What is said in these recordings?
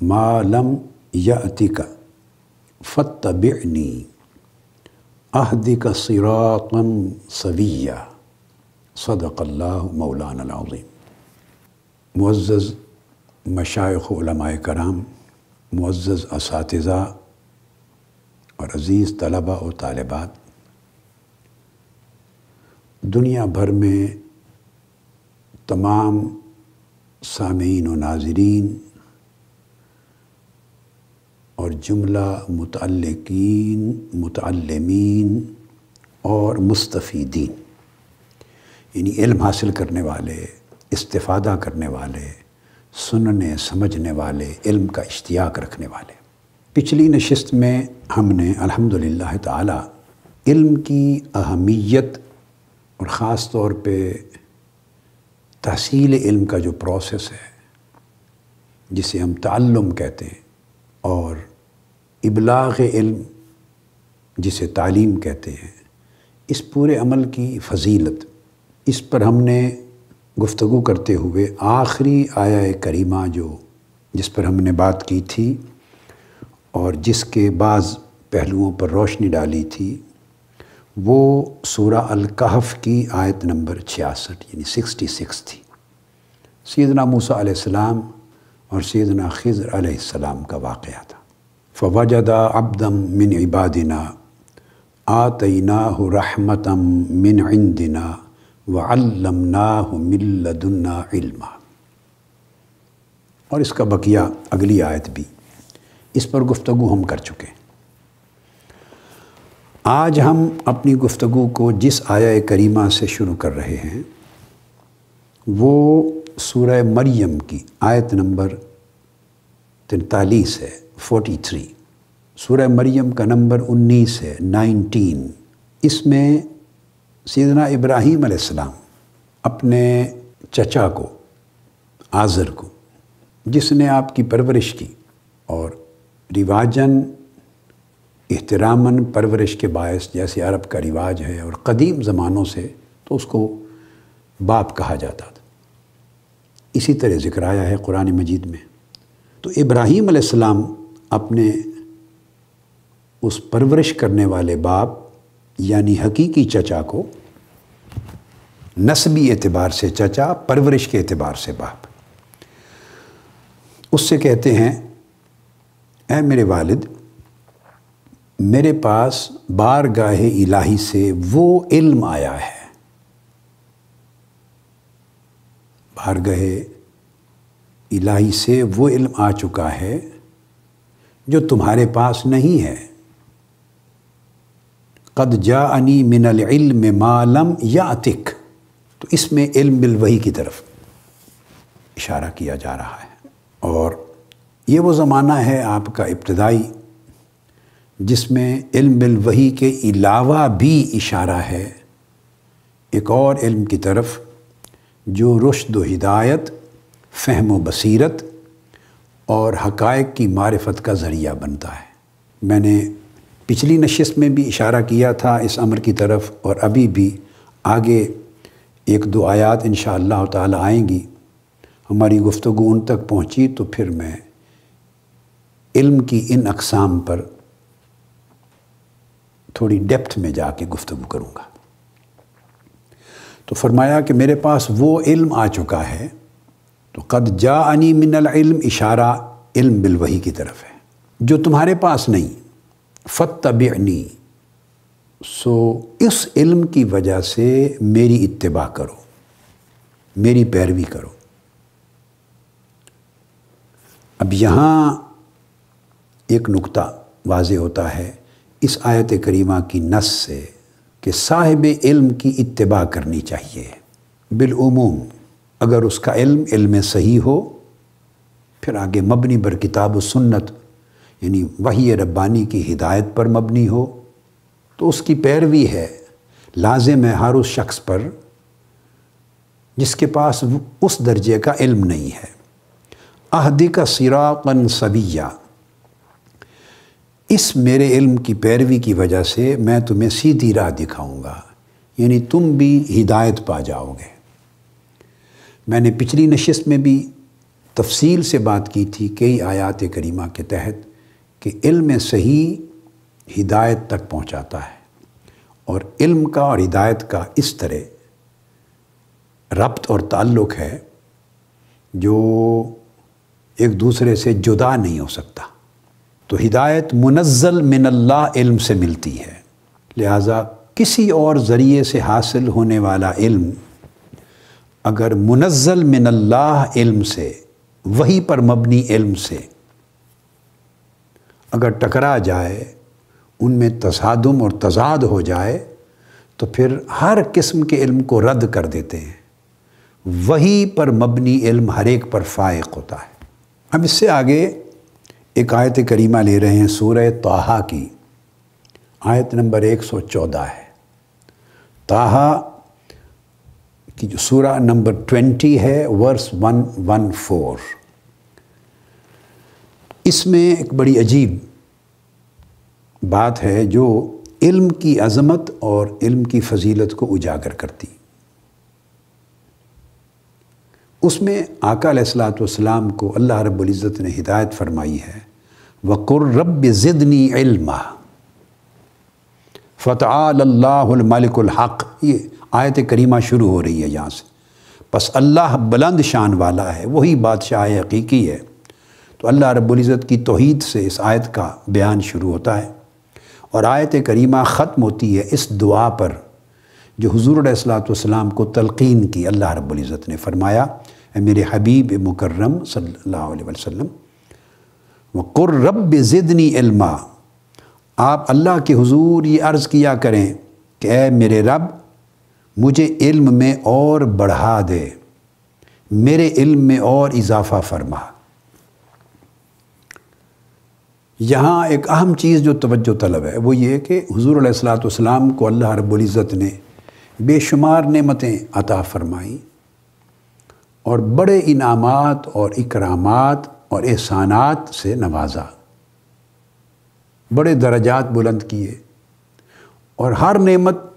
मिनल इल्म मालम यतिका फ़तबिनी अहदिका सिरातन सविया सदक़ल्लाह मौलाना अज़ीम मुअज़्ज़ज़ मशाइख़ उलमाए कराम मुअज़्ज़ज़ असातिज़ा और अज़ीज़ तलबा और तालिबात दुनिया भर में तमाम सामीन व नाजरीन और जुमला मुतल्लिकीन मुतल्लिमीन और मुस्तफ़ीदीन। यानी इल्म हासिल करने वाले, इस्तेफ़ादा करने वाले, सुनने, समझने वाले, इल्म का इश्तियाक रखने वाले। पिछली नशस्त में हमने अल्हम्दुलिल्लाह ताला इल्म की अहमियत और ख़ास तौर पे तहसील इल्म का जो प्रोसेस है, जिसे हम ताल्लुम कहते हैं, और इबलाग इल्म, जिसे तालीम कहते हैं, इस पूरे अमल की फजीलत, इस पर हमने गुफ्तु करते हुए आखिरी आया करीमा जो, जिस पर हमने बात की थी, और जिसके बाज़ पहलुओं पर रोशनी डाली थी, वो सूरा अल-कहफ़ की आयत नंबर छियासठ, यानी सिक्सटी सिक्स थी। सैदना मूसा अलैहिस्सलाम और सैदना खिज़र अलैहिस्सलाम का वाक़ था। फ़वजदा अब्दम मिन इबादिना आतना रहमतम मिन इंदिना व अल्लमना मिल्लदुन्ना इल्मा और इसका बकिया अगली आयत भी। इस पर गुफ्तु हम कर चुके हैं। आज हम अपनी गुफ्तु को जिस आया करीमा से शुरू कर रहे हैं, वो सूरह मरियम की आयत नंबर तैंतालीस है। फोर्टी थ्री सूरह मरियम का नंबर उन्नीस है नाइनटीन इसमें सीदना इब्राहीम अलैहिस्सलाम अपने चचा को, आज़र को, जिसने आपकी परवरिश की और रिवाजन, एहतरामन परवरिश के बायस जैसे अरब का रिवाज है और कदीम ज़मानों से तो उसको बाप कहा जाता था। इसी तरह ज़िक्र आया है कुरान मजीद में। तो इब्राहीम अलैहिस्सलाम अपने उस परवरिश करने वाले बाप, यानी हकीकी चचा को नस्बी एतबार से चचा, परवरिश के एतबार से बाप। उससे कहते हैं, ऐ मेरे वालिद, मेरे पास बार गाहे इलाही से वो इल्म आया है। बार गहे इलाही से वो इल्म आ चुका है जो तुम्हारे पास नहीं है। कद जा अनी मिनल इल्म मालम या अतिक तो इसमें इल्म बिल वही की तरफ़ इशारा किया जा रहा है। और ये वो ज़माना है आपका इब्तदाई, जिसमें इल्म बिल वही के अलावा भी इशारा है। एक और इल्म की तरफ़, जो रुश्द व हिदायत, फ़हम व बसीरत और हकायक की मारफत का ज़रिया बनता है। मैंने पिछली नशस्त में भी इशारा किया था इस अमर की तरफ़ और अभी भी आगे एक दो आयात इन ताला आएँगी। हमारी गुफ्तु उन तक पहुँची तो फिर मैं इल्म की इन अकसाम पर थोड़ी डेप्थ में जा जाके गुफ्तु करूँगा। तो फरमाया कि मेरे पास वो इल्म आ चुका है तो कद जा अनी मिनल इल्म, इशारा इल्म बिल वही की तरफ़ है। जो तुम्हारे पास नहीं फत फ़तबनी सो इस इल्म की वजह से मेरी इत्तबा करो, मेरी पैरवी करो। अब यहाँ एक नुक्ता वाज होता है इस आयत करीमा की नस से कि साहिब इल्म की इत्तबा करनी चाहिए बिलूम अगर उसका इल्म इल्म सही हो, फिर आगे मबनी बर किताब सुन्नत, यानी वही रब्बानी की हिदायत पर मबनी हो। तो उसकी पैरवी है लाजिम है हर उस शख्स पर जिसके पास उस दर्जे का इल्म नहीं है। अहदी का सिराकन सबिया। इस मेरे इल्म की पैरवी की वजह से मैं तुम्हें सीधी राह दिखाऊँगा, यानी तुम भी हिदायत पा जाओगे। मैंने पिछली नशस्त में भी तफसील से बात की थी कई आयात करीमा के तहत कि इल्म सही हिदायत तक पहुंचाता है और इल्म का और हिदायत का इस तरह रब्त और ताल्लुक़ है जो एक दूसरे से जुदा नहीं हो सकता। तो हिदायत मुनज़ल मिनल्ला इल्म से मिलती है। लिहाजा किसी और ज़रिए से हासिल होने वाला इल्म अगर मुनज़ल मिनल्लाह इल्म से, वही पर मबनी इल्म से अगर टकरा जाए, उनमें तसादम और तजाद हो जाए तो फिर हर किस्म के इल्म को रद्द कर देते हैं। वही पर मबनी इल्म हर एक पर फ़ायक होता है। अब इससे आगे एक आयत करीमा ले रहे हैं सूर ताहा की। आयत नंबर 114 है। ताहा की जो सूरा नंबर 20 है, वर्स 114 इसमें एक बड़ी अजीब बात है जो इल्म की अज़मत और इल्म की फजीलत को उजागर करती। उसमें आका सलाम को अल्लाह रब्ज़त ने हिदायत फरमाई है, वक़ुर रब ज़िदनी इल्मा फ़तआल्लामलिकहक़ ये आयत करीमा शुरू हो रही है यहाँ से। बस अल्लाह बुलंद शान वाला है, वही बादशाह हकीकी है। तो अल्लाह रब्ज़त की तोहद से इस आयत का बयान शुरू होता है। और आयत करीमा ख़त्म होती है इस दुआ पर, जो हजूर सलाम को तलकीन की अल्लाह रब्ज़त ने फ़रमाया मेरे हबीब मुकर्रम वक़ुर रब ज़िदनी आप अल्लाह के हुजूर ये अर्ज़ किया करें कि, ए मेरे रब मुझे इल्म में और बढ़ा दे। मेरे इल्म में और इजाफ़ा फरमा। यहाँ एक अहम चीज़ जो तवज्जो तलब है, वो ये कि हुजूर सलाम को अल्लाह रब्ज़त ने बेशुमार नेमतें अता फरमाई और बड़े इनामात और इकरामात और एहसानात से नवाजा। बड़े दर्जात बुलंद किए और हर नेमत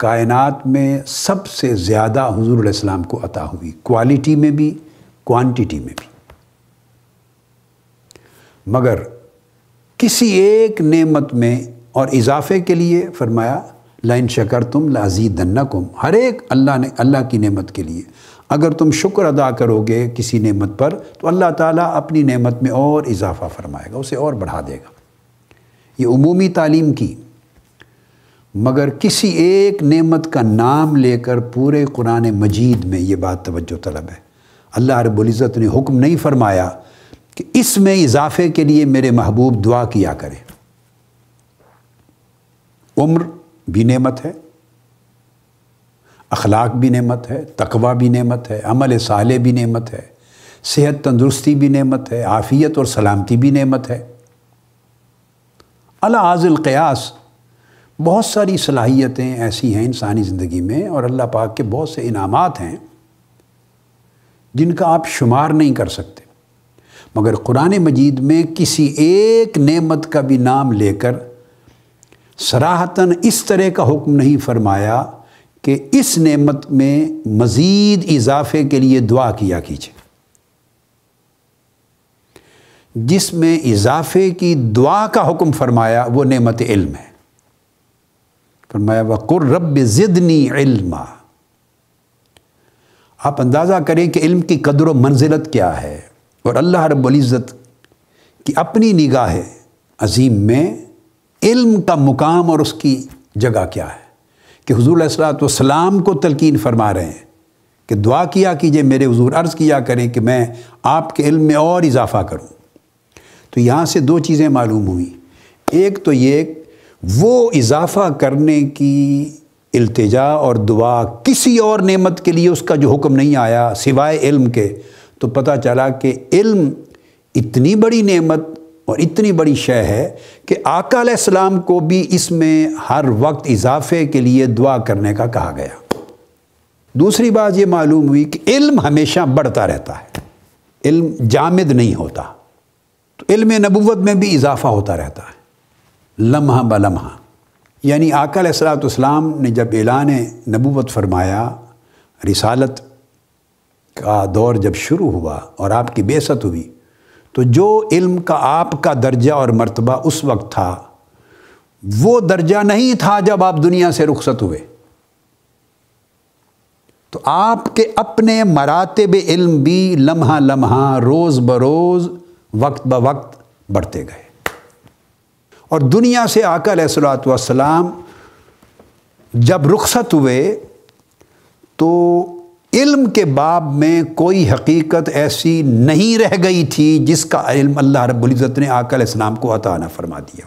कायनात में सबसे ज़्यादा हुजूर इस्लाम को अता हुई, क्वालिटी में भी, क्वांटिटी में भी। मगर किसी एक नेमत में और इजाफे के लिए फरमाया, लाइन शकर तुम लाजीद दन्नकुम हर एक अल्लाह ने, अल्लाह की नेमत के लिए। अगर तुम शुक्र अदा करोगे किसी नेमत पर तो अल्लाह ताला अपनी नेमत में और इजाफ़ा फरमाएगा, उसे और बढ़ा देगा। ये उमूमी तालीम की मगर किसी एक नेमत का नाम लेकर पूरे कुरान मजीद में ये बात तवज्जो तलब है। अल्लाह रब्ज़त ने हुक्म नहीं फरमाया कि इसमें इजाफे के लिए मेरे महबूब दुआ किया करें। उम्र भी नेमत है, अखलाक भी नेमत है, तकवा भी नेमत है, अमल साले भी नेमत है, सेहत तंदुरुस्ती भी नेमत है, आफ़ियत और सलामती भी नेमत है। अला आज़िल क़यास बहुत सारी सलाहियतें ऐसी हैं इंसानी ज़िंदगी में और अल्लाह पाक के बहुत से इनामात हैं, जिनका आप शुमार नहीं कर सकते। मगर कुरान मजीद में किसी एक नेमत का भी नाम लेकर सराहतन इस तरह का हुक्म नहीं फरमाया कि इस नेमत में मज़ीद इजाफे के लिए दुआ किया कीजिए। जिसमें इजाफे की दुआ का हुक्म फरमाया, वो नेमत इल्म है। फरमाया, वक़ुर रब ज़िदनी इल्मा. आप अंदाज़ा करें कि इल्म की कदर व मंजिलत क्या है और अल्लाह रब्ज़त की अपनी निगाह अजीम में इल्म का मुकाम और उसकी जगह क्या है। कि हजूर सलाम को तलकीन फरमा रहे हैं कि दुआ किया कीजिए, मेरे हजूर अर्ज़ किया करें कि मैं आपके इल्म में और इजाफ़ा करूँ। तो यहाँ से दो चीज़ें मालूम हुई। एक तो ये वो इजाफ़ा करने की अल्तजा और दुआ किसी और नेमत के लिए उसका जो हुक्म नहीं आया, सिवाय इल्म के तो पता चला कि इल्म इतनी बड़ी नेमत और इतनी बड़ी शय है कि आका सलाम को भी इसमें हर वक्त इजाफे के लिए दुआ करने का कहा गया। दूसरी बात ये मालूम हुई कि इल्म हमेशा बढ़ता रहता है। इल्म जामिद नहीं होता। तो इल्म नबूवत में भी इजाफा होता रहता है। लम्हा ब लम्हा। यानी आका सलाम ने जब ऐलान नबूवत फरमाया, रिसालत का दौर जब शुरू हुआ और आपकी बेसत हुई तो जो इल्म का आपका दर्जा और मर्तबा उस वक्त था, वो दर्जा नहीं था जब आप दुनिया से रुखसत हुए। तो आपके अपने मरातब इल्म भी लम्हा लम्हा रोज़ बरोज़ वक्त ब वक्त बढ़ते गए। और दुनिया से आकर सलाम जब रुखसत हुए तो इल्म के बाब में कोई हकीकत ऐसी नहीं रह गई थी जिसका इल्म अल्लाह रब्ज़त ने आकल इस्लाम को अता न फरमा दिया।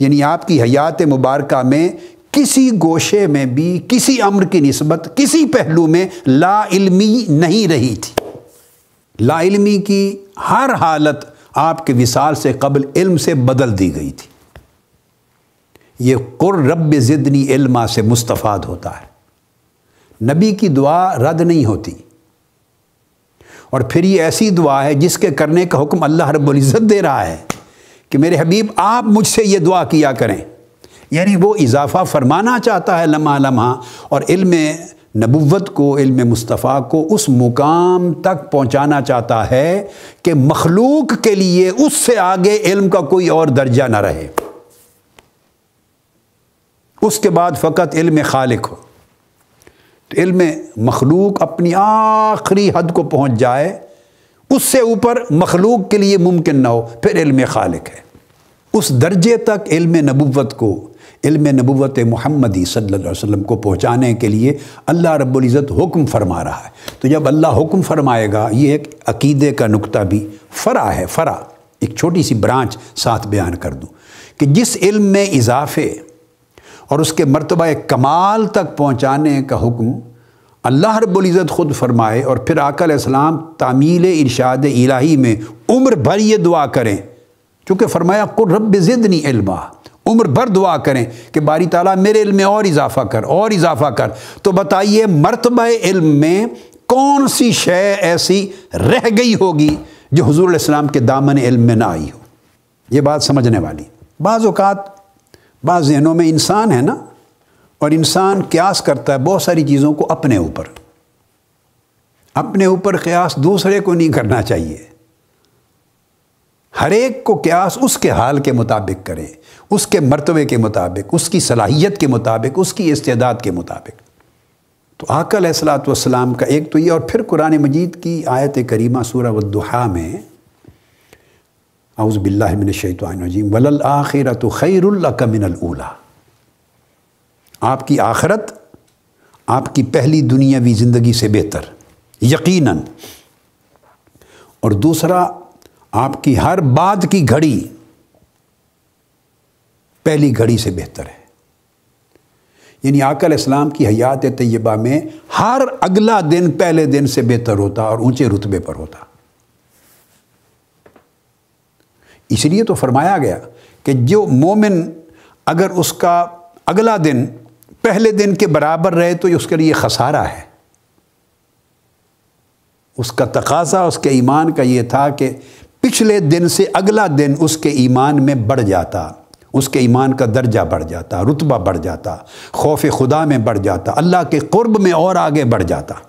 यानी आपकी हयात मुबारक में किसी गोशे में भी, किसी अम्र की नस्बत, किसी पहलू में लाइलमी नहीं रही थी। लाइलमी की हर हालत आपके विसाल से कबल इल्म से बदल दी गई थी। ये कुर रब ज़िदनी इल्मा से मुस्तफ़ाद होता है। नबी की दुआ रद्द नहीं होती। और फिर ये ऐसी दुआ है जिसके करने का हुक्म अल्लाह रब्ज़त दे रहा है कि मेरे हबीब, आप मुझसे ये दुआ किया करें। यानी वो इजाफ़ा फरमाना चाहता है लम्हा लम्हा, और इल्म नबुवत को, इल्म मुस्तफ़ा को उस मुकाम तक पहुँचाना चाहता है कि मखलूक के लिए उससे आगे इल्म का कोई और दर्जा ना रहे। उसके बाद फ़कत इल्म खालिक हो। तो इल्म मखलूक अपनी आखिरी हद को पहुँच जाए, उससे ऊपर मखलूक के लिए मुमकिन ना हो, फिर इल्म खालिक है। उस दर्जे तक इल्म नबूवत को इल्म नबूवत मोहम्मदी सल्लल्लाहु को पहुँचाने के लिए अल्लाह रब्ज़त हुक्म फरमा रहा है। तो जब अल्लाह हुक्म फरमाएगा, ये एक अकीदे का नुक्ता भी फ़रा है, फ़रा। एक छोटी सी ब्रांच साथ बयान कर दूँ कि जिस इल्म में इजाफ़े और उसके मरतबा कमाल तक पहुँचाने का हुक्म अल्लाह रब्ज़त ख़ुद फरमाए और फिर आकलाम तामील इरशाद इलाही में उम्र भर ये दुआ करें। चूँकि फरमाया कुर रब ज़िदनी इल्मा। उम्र भर दुआ करें कि बारी ताला मेरे इल्म में और इजाफ़ा कर, और इजाफ़ा कर। तो बताइए, मरतबा इल्म में कौन सी शय ऐसी रह गई होगी जो हजूर इस्लाम के दामन इल्म में ना आई हो? ये बात समझने वाली। बाज़ात बाज़ जहनों में इंसान है ना, और इंसान क्यास करता है बहुत सारी चीज़ों को अपने ऊपर। अपने ऊपर क्यास दूसरे को नहीं करना चाहिए। हर एक को क्यास उसके हाल के मुताबिक करें, उसके मर्तबे के मुताबिक, उसकी सलाहियत के मुताबिक, उसकी इस्तेदाद के मुताबिक। तो आकल सलाम का एक तो ये, और फिर कुरान मजीद की आयत करीमा सूरा वदुहा में आउज़बिल्लिनशैतवानजीम वलल आखिरत ऊला। आपकी आखरत, आपकी पहली दुनियावी ज़िंदगी से बेहतर, यकीनन। और दूसरा आपकी हर बाद की घड़ी पहली घड़ी से बेहतर है। यानी आकल इस्लाम की हयात तय्यबा में हर अगला दिन पहले दिन से बेहतर होता और ऊँचे रुतबे पर होता। इसलिए तो फरमाया गया कि जो मोमिन अगर उसका अगला दिन पहले दिन के बराबर रहे तो उसके लिए खसारा है। उसका तकाजा, उसके ईमान का ये था कि पिछले दिन से अगला दिन उसके ईमान में बढ़ जाता। उसके ईमान का दर्जा बढ़ जाता, रुतबा बढ़ जाता, खौफ खुदा में बढ़ जाता, अल्लाह के क़ुर्ब में और आगे बढ़ जाता।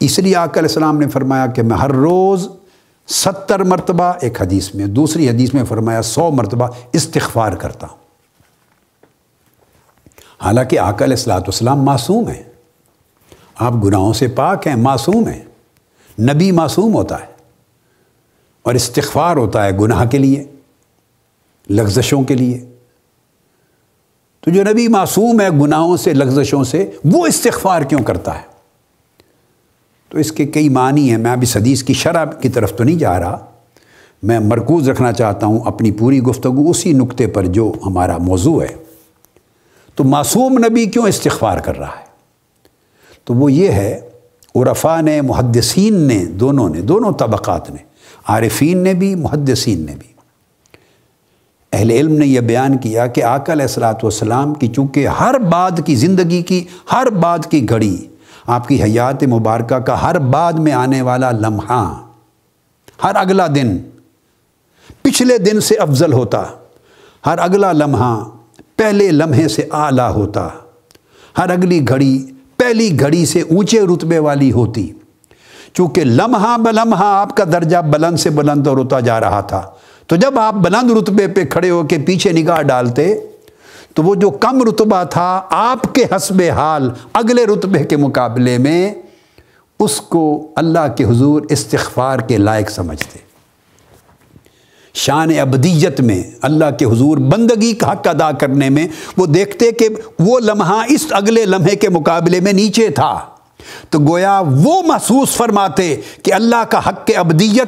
इसलिए आकल सलाम ने फरमाया कि मैं हर रोज़ सत्तर मरतबा एक हदीस में, दूसरी हदीस में फरमाया सौ मरतबा इस्तफ़ार करता हूँ। हालाँकि आकल सलाम मासूम है। आप गुनाहों से पाक हैं, मासूम हैं। नबी मासूम होता है। और इस्तफ़ार होता है गुनाह के लिए लफ्जशों के लिए। तो जो नबी मासूम है गुनाहों से लफ्जशों से, वो इस्तफ़ार क्यों करता है? तो इसके कई मानी हैं। मैं अभी सदीस की शराब की तरफ़ तो नहीं जा रहा। मैं मरकूज़ रखना चाहता हूँ अपनी पूरी गुफ्तु उसी नुक्ते पर जो हमारा मौजू है। तो मासूम नबी क्यों इस्तफ़ार कर रहा है? तो वो ये है उरफा ने मुहदसिन ने, दोनों ने, दोनों तबक़ात ने आरफीन ने भी मुहदसिन ने भी। अहल इल्म ने यह बयान किया कि आकल सलाम की चूँकि हर बाद की ज़िंदगी की, हर बाद की घड़ी, आपकी हयात मुबारक का हर बाद में आने वाला लम्हा, हर अगला दिन, पिछले दिन से अफजल होता, हर अगला लम्हा पहले लम्हे से आला होता, हर अगली घड़ी पहली घड़ी से ऊँचे रुतबे वाली होती। चूँकि लम्हा ब लम्हा आपका दर्जा बुलंद से बुलंद होता जा रहा था। तो जब आप बुलंद रुतबे पे खड़े होकर पीछे निगाह डालते तो वो जो कम रुतबा था, आपके हसब हाल अगले रुतबे के मुकाबले में, उसको अल्लाह के हुजूर इस्तफ़ार के लायक समझते। शान अबदियत में अल्लाह के हुजूर बंदगी का हक अदा करने में वो देखते कि वो लम्हा इस अगले लम्हे के मुकाबले में नीचे था। तो गोया वो महसूस फरमाते कि अल्लाह का हक के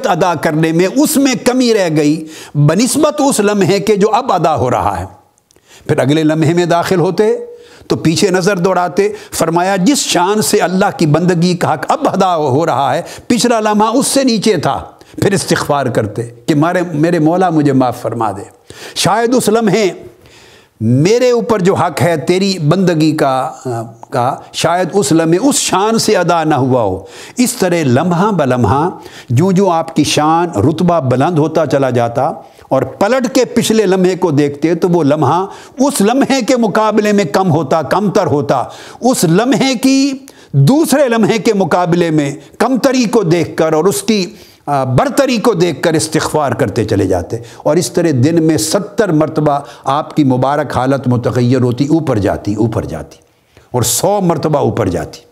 अदा करने में उसमें कमी रह गई। बनस्बत उस लम्हे के जो अब अदा हो रहा है। फिर अगले लम्हे में दाखिल होते तो पीछे नज़र दौड़ाते, फरमाया, जिस शान से अल्लाह की बंदगी का हक अब अदा हो रहा है, पिछला लम्हा उससे नीचे था। फिर इस्तफार करते कि मारे, मेरे मौला मुझे माफ़ फरमा दे। शायद उस लम्हे मेरे ऊपर जो हक है, तेरी बंदगी का का शायद उस लम्हे, उस शान से अदा ना हुआ हो। इस तरह लम्हा ब लम्हा जो जो आपकी शान, रुतबा बुलंद होता चला जाता और पलट के पिछले लम्हे को देखते तो वो लम्हा उस लम्हे के मुकाबले में कम होता, कमतर होता। उस लम्हे की, दूसरे लम्हे के मुकाबले में कमतरी को देखकर और उसकी बरतरी को देख कर इस्तफ़ार करते चले जाते। और इस तरह दिन में सत्तर मरतबा आपकी मुबारक हालत मुतगैर होती, ऊपर जाती ऊपर जाती। और सौ मरतबा ऊपर जाती।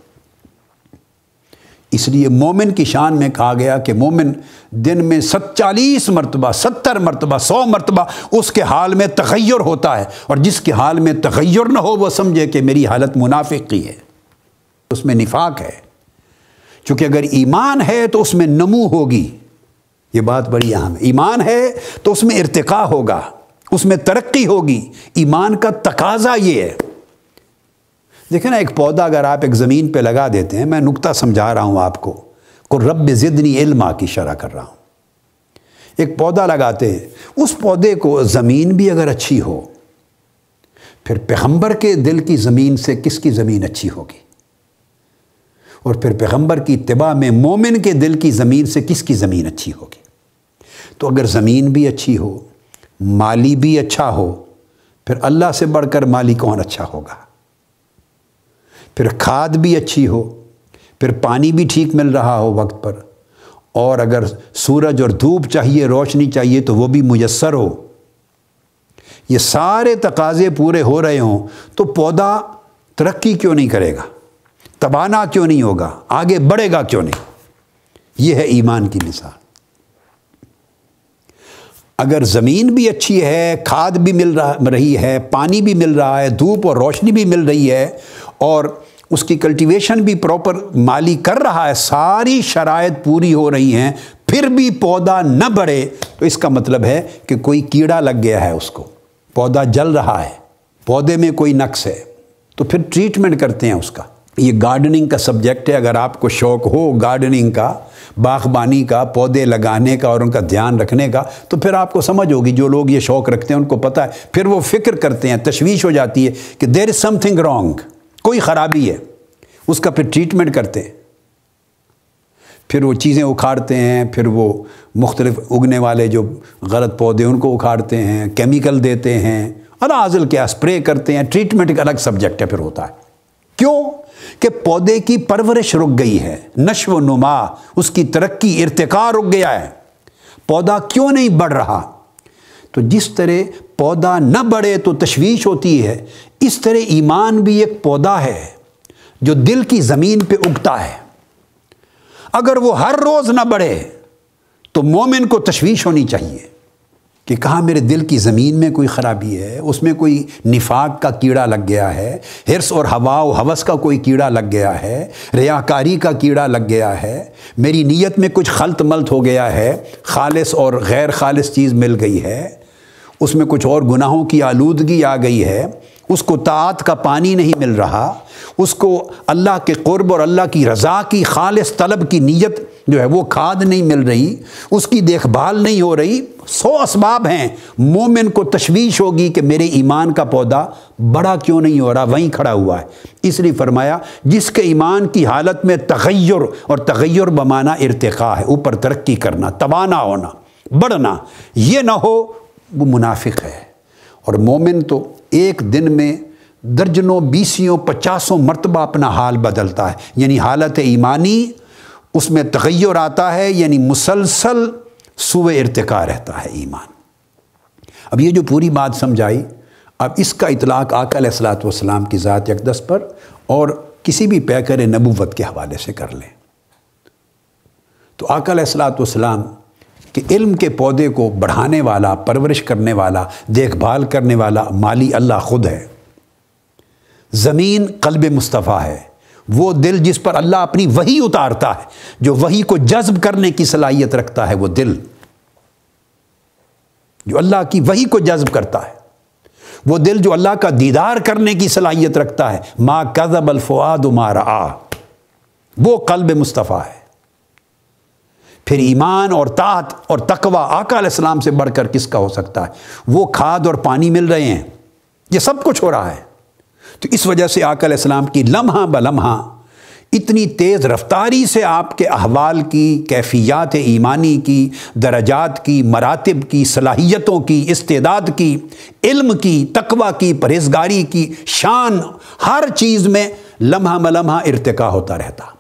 इसलिए मोमिन की शान में कहा गया कि मोमिन दिन में सत्तालीस मरतबा, सत्तर मरतबा, सौ मरतबा उसके हाल में तगैर होता है और जिसके हाल में तगैर ना हो वह समझे कि मेरी हालत मुनाफिक की है, उसमें निफाक है। चूँकि अगर ईमान है तो उसमें नमू होगी, ये बात बड़ी अहम है। ईमान है तो उसमें इरतका होगा, उसमें तरक्की होगी। ईमान का तकाजा ये है देखें ना, एक पौधा अगर आप एक ज़मीन पे लगा देते हैं, मैं नुक्ता समझा रहा हूँ आपको को रब ज़िदनी इल्मा की शरह कर रहा हूँ। एक पौधा लगाते हैं, उस पौधे को ज़मीन भी अगर अच्छी हो, फिर पैगंबर के दिल की ज़मीन से किसकी ज़मीन अच्छी होगी? और फिर पैगंबर की इतबा में मोमिन के दिल की ज़मीन से किसकी ज़मीन अच्छी होगी? तो अगर ज़मीन भी अच्छी हो, माली भी अच्छा हो, फिर अल्लाह से बढ़कर माली कौन अच्छा होगा? फिर खाद भी अच्छी हो, फिर पानी भी ठीक मिल रहा हो वक्त पर। और अगर सूरज और धूप चाहिए, रोशनी चाहिए तो वो भी मुयसर हो। ये सारे तकाजे पूरे हो रहे हों तो पौधा तरक्की क्यों नहीं करेगा? तबाना क्यों नहीं होगा? आगे बढ़ेगा क्यों नहीं? यह है ईमान की मिसाल। अगर ज़मीन भी अच्छी है, खाद भी मिल रहा, रही है, पानी भी मिल रहा है, धूप और रोशनी भी मिल रही है, और उसकी कल्टीवेशन भी प्रॉपर माली कर रहा है, सारी शराइत पूरी हो रही हैं, फिर भी पौधा न बढ़े तो इसका मतलब है कि कोई कीड़ा लग गया है उसको, पौधा जल रहा है, पौधे में कोई नक्स है तो फिर ट्रीटमेंट करते हैं उसका। ये गार्डनिंग का सब्जेक्ट है, अगर आपको शौक़ हो गार्डनिंग का, बागबानी का, पौधे लगाने का और उनका ध्यान रखने का तो फिर आपको समझ होगी, जो लोग ये शौक़ रखते हैं उनको पता है, फिर वो फ़िक्र करते हैं, तशवीश हो जाती है कि देर इज़ समथिंग रॉन्ग कोई ख़राबी है, उसका फिर ट्रीटमेंट करते हैं। फिर वो चीज़ें उखाड़ते हैं, फिर वो मुख्तलिफ़ उगने वाले जो गलत पौधे उनको उखाड़ते हैं केमिकल देते हैं अलाजल क्या स्प्रे करते हैं ट्रीटमेंट एक अलग सब्जेक्ट है, फिर होता है। क्यों? कि पौधे की परवरिश रुक गई है नश्व नुमा उसकी तरक्की, इरतका रुक गया है। पौधा क्यों नहीं बढ़ रहा? तो जिस तरह पौधा न बढ़े तो तशवीश होती है। इस तरह ईमान भी एक पौधा है, जो दिल की ज़मीन पे उगता है। अगर वो हर रोज़ ना बढ़े तो मोमिन को तशवीश होनी चाहिए कि कहाँ मेरे दिल की ज़मीन में कोई ख़राबी है, उसमें कोई निफाक का कीड़ा लग गया है, हिरस और हवा हवस का कोई कीड़ा लग गया है, रियाकारी का कीड़ा लग गया है, मेरी नीयत में कुछ खलत मलत हो गया है, खालिस और गैर खालिस चीज़ मिल गई है उसमें कुछ और गुनाहों की आलूदगी आ गई है, उसको तात का पानी नहीं मिल रहा, उसको अल्लाह के क़ुरब और अल्लाह की रज़ा की खालिस तलब की नीयत जो है वो खाद नहीं मिल रही, उसकी देखभाल नहीं हो रही, सौ इसबाब हैं। मोमिन को तशवीश होगी कि मेरे ईमान का पौधा बड़ा क्यों नहीं हो रहा, वहीं खड़ा हुआ है। इसलिए फरमाया, जिसके ईमान की हालत में तगैर और तगैर बमाना इरतका है, ऊपर तरक्की करना तबाना होना, बढ़ना, ये ना हो वो मुनाफिक है। और मोमिन तो एक दिन में दर्जनों, बीसियों, पचासों मरतबा अपना हाल बदलता है। यानी हालत ईमानी, उसमें तगैर आता है, यानी मुसलसल सुब इरतका रहता है ईमान। अब ये जो पूरी बात समझाई, अब इसका इतलाक़ आकल सलाम की ज़ात यकदस पर और किसी भी पैकर नबूवत के हवाले से कर लें। तो आकल सलाम कि इल्म के पौधे को बढ़ाने वाला, परवरिश करने वाला, देखभाल करने वाला माली अल्लाह ख़ुद है। ज़मीन कल्ब मुस्तफ़ा है। वो दिल जिस पर अल्लाह अपनी वही उतारता है, जो वही को जज्ब करने की सलाहियत रखता है, वो दिल। जो अल्लाह की वही को जज्ब करता है, वो दिल जो अल्लाह का दीदार करने की सलाहियत रखता है, माँ कजब अल्फुआद मारा वो कल्ब मुस्तफ़ा है। फिर ईमान और तात और तकवा, आका इस्लाम से बढ़कर किसका हो सकता है? वो खाद और पानी मिल रहे हैं। ये सब कुछ हो रहा है। तो इस वजह से इस्लाम की लम्हा ब लम्हा, इतनी तेज़ रफ्तारी से आपके अहवाल की, कैफियात ईमानी की, दर्जात की, मरातब की, सलाहियतों की, इस्तेदाद की, इल्म की, तकवा की, परहेजगारी की, शान, हर चीज़ में लम्हा मलम्हा इरतका होता रहता।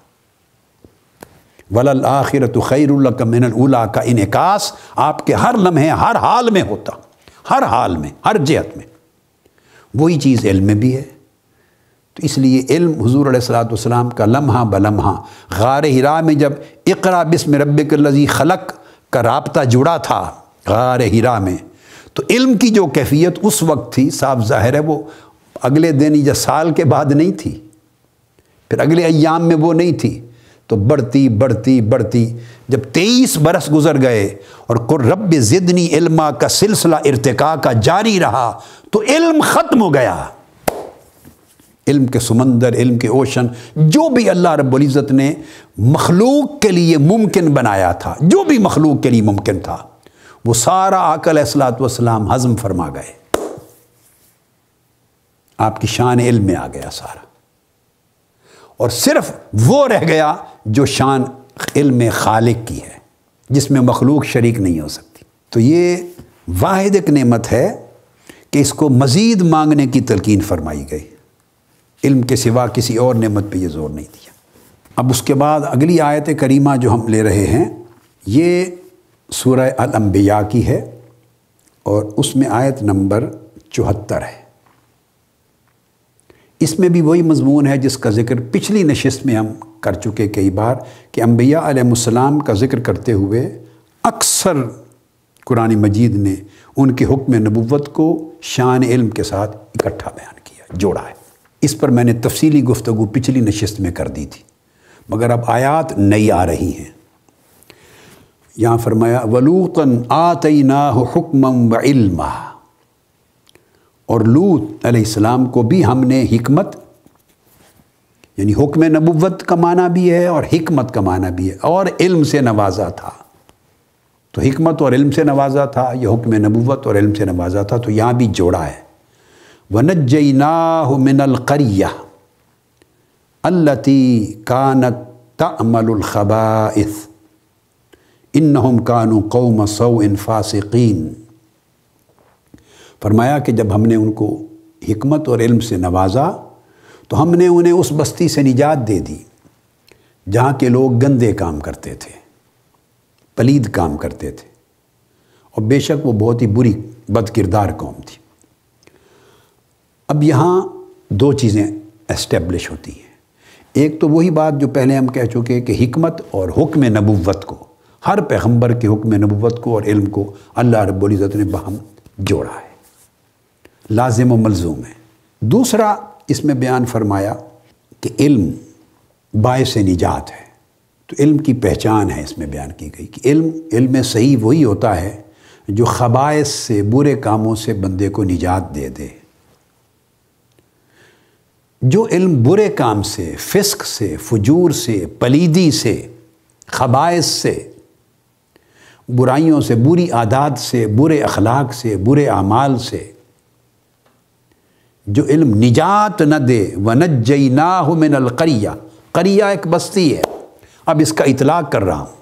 वलल आखिरत खैरुल्ला का इनकास। आपके हर लम्हे, हर हाल में होता। हर हाल में, हर जहत में। वही चीज़ इल्म में भी है। तो इसलिए इल्म हजूर सलाम का लम्हा ब लम्हा। गार हिरा में जब इकरा बिस्म रबी खलक का रबता जुड़ा था, गार हिरा में तो इल्म की जो कैफियत उस वक्त थी, साफ़ ज़ाहिर है वो अगले दिन या साल के बाद नहीं थी। फिर अगले अयाम में वो नहीं थी। तो बढ़ती बढ़ती बढ़ती। जब तेईस बरस गुजर गए और रब ज़िदनी इल्मा का सिलसिला इरतका का जारी रहा तो इल्म ख़त्म हो गया। इल्म के समंदर, इल्म के ओशन, जो भी अल्लाह रब्ज़त ने मखलूक के लिए मुमकिन बनाया था, जो भी मखलूक के लिए मुमकिन था, वो सारा आकल सलाम हज़म फरमा गए। आपकी शान इल्म में आ गया सारा। और सिर्फ़ वो रह गया जो शान इल्म खालिक की है, जिसमें मखलूक शरीक नहीं हो सकती। तो ये वाहिद एक नेमत है कि इसको मज़ीद मांगने की तलकीन फरमाई गई। इल्म के सिवा किसी और नेमत पे ये ज़ोर नहीं दिया। अब उसके बाद अगली आयत करीमा जो हम ले रहे हैं, ये सूरह अल-अंबिया की है और उसमें आयत नंबर चौहत्तर है। इसमें भी वही मजमून है जिसका ज़िक्र पिछली नशस्त में हम कर चुके कई बार कि अम्बिया का ज़िक्र करते हुए अक्सर कुरान मजीद ने उनके हुक्म नबुवत को शान इल्म के साथ इकट्ठा बयान किया, जोड़ा है। इस पर मैंने तफसीली गुफ्तु पिछली नशस्त में कर दी थी। मगर अब आयात नई आ रही हैं। यहाँ फरमाया, वलूतन आतना हुक्मम व इल्मा। और लूत अलैहिस्सलाम को भी हमने हिकमत, यानी हुक्म नबुवत का माना भी है और हिकमत का माना भी है। और इल्म से नवाजा था। तो हिकमत और इल्म से नवाजा था यह हुक्म नबुवत और इल्म से नवाजा था तो यहाँ भी जोड़ा है। वनजना मिनलकरिया अल्लती कानत तमलखबाइस इन कानू कौम सौ इन फ़ासिकीन। फरमाया कि जब हमने उनको हमत और इल्म से नवाजा तो हमने उन्हें उस बस्ती से निजात दे दी, जहाँ के लोग गंदे काम करते थे, पलीद काम करते थे। और बेशक वो बहुत ही बुरी बदकिरदार कौम थी। अब यहाँ दो चीज़ें एस्टेब्लिश होती हैं। एक तो वही बात जो पहले हम कह चुके कि हमत और हुक्म नबुवत को, हर पैगंबर के हुक्म नबुवत को और इल्म को अल्लाह रब्ज़त ने बहम जोड़ा है। लाजिम मलजूम है। दूसरा इसमें बयान फरमाया कि इल्म बायस निजात है। तो इल्म की पहचान है इसमें बयान की गई कि इल्म इल्म सही वही होता है जो खबाइस से, बुरे कामों से बंदे को निजात दे दे। जो इल्म बुरे काम से, फिस्क से, फजूर से, पलीदी से खबाइस से, बुराइयों से, बुरी आदात से, बुरे अखलाक से, बुरे अमाल से जो इल्म निजात न दे व नजई ना हो मिन करिया एक बस्ती है। अब इसका इतलाक़ कर रहा हूँ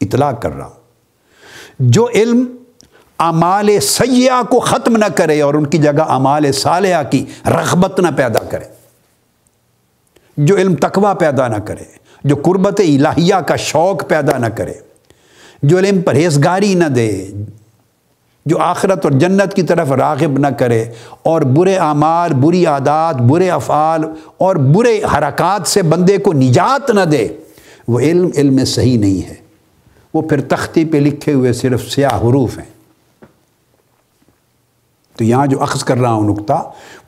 इतलाक़ कर रहा हूँ। जो इल्म अमाल सयाह को ख़त्म न करे और उनकी जगह अमाल सालिया की रगबत न पैदा करे, जो इल्म तकवा पैदा ना करे, जो कुर्बत इलाहिया का शौक़ पैदा ना करे, जो इल्म परहेजगारी न दे जो आखरत और जन्नत की तरफ़ रागब न करे और बुरे आमार बुरी आदात, बुरे अफ़ाल और बुरे हरकत से बंदे को निजात न दे, वो इल्म इल्म सही नहीं है। वो फिर तख्ती पे लिखे हुए सिर्फ़ स्याह हरूफ हैं। तो यहाँ जो अख्ज़ कर रहा हूँ नुकता,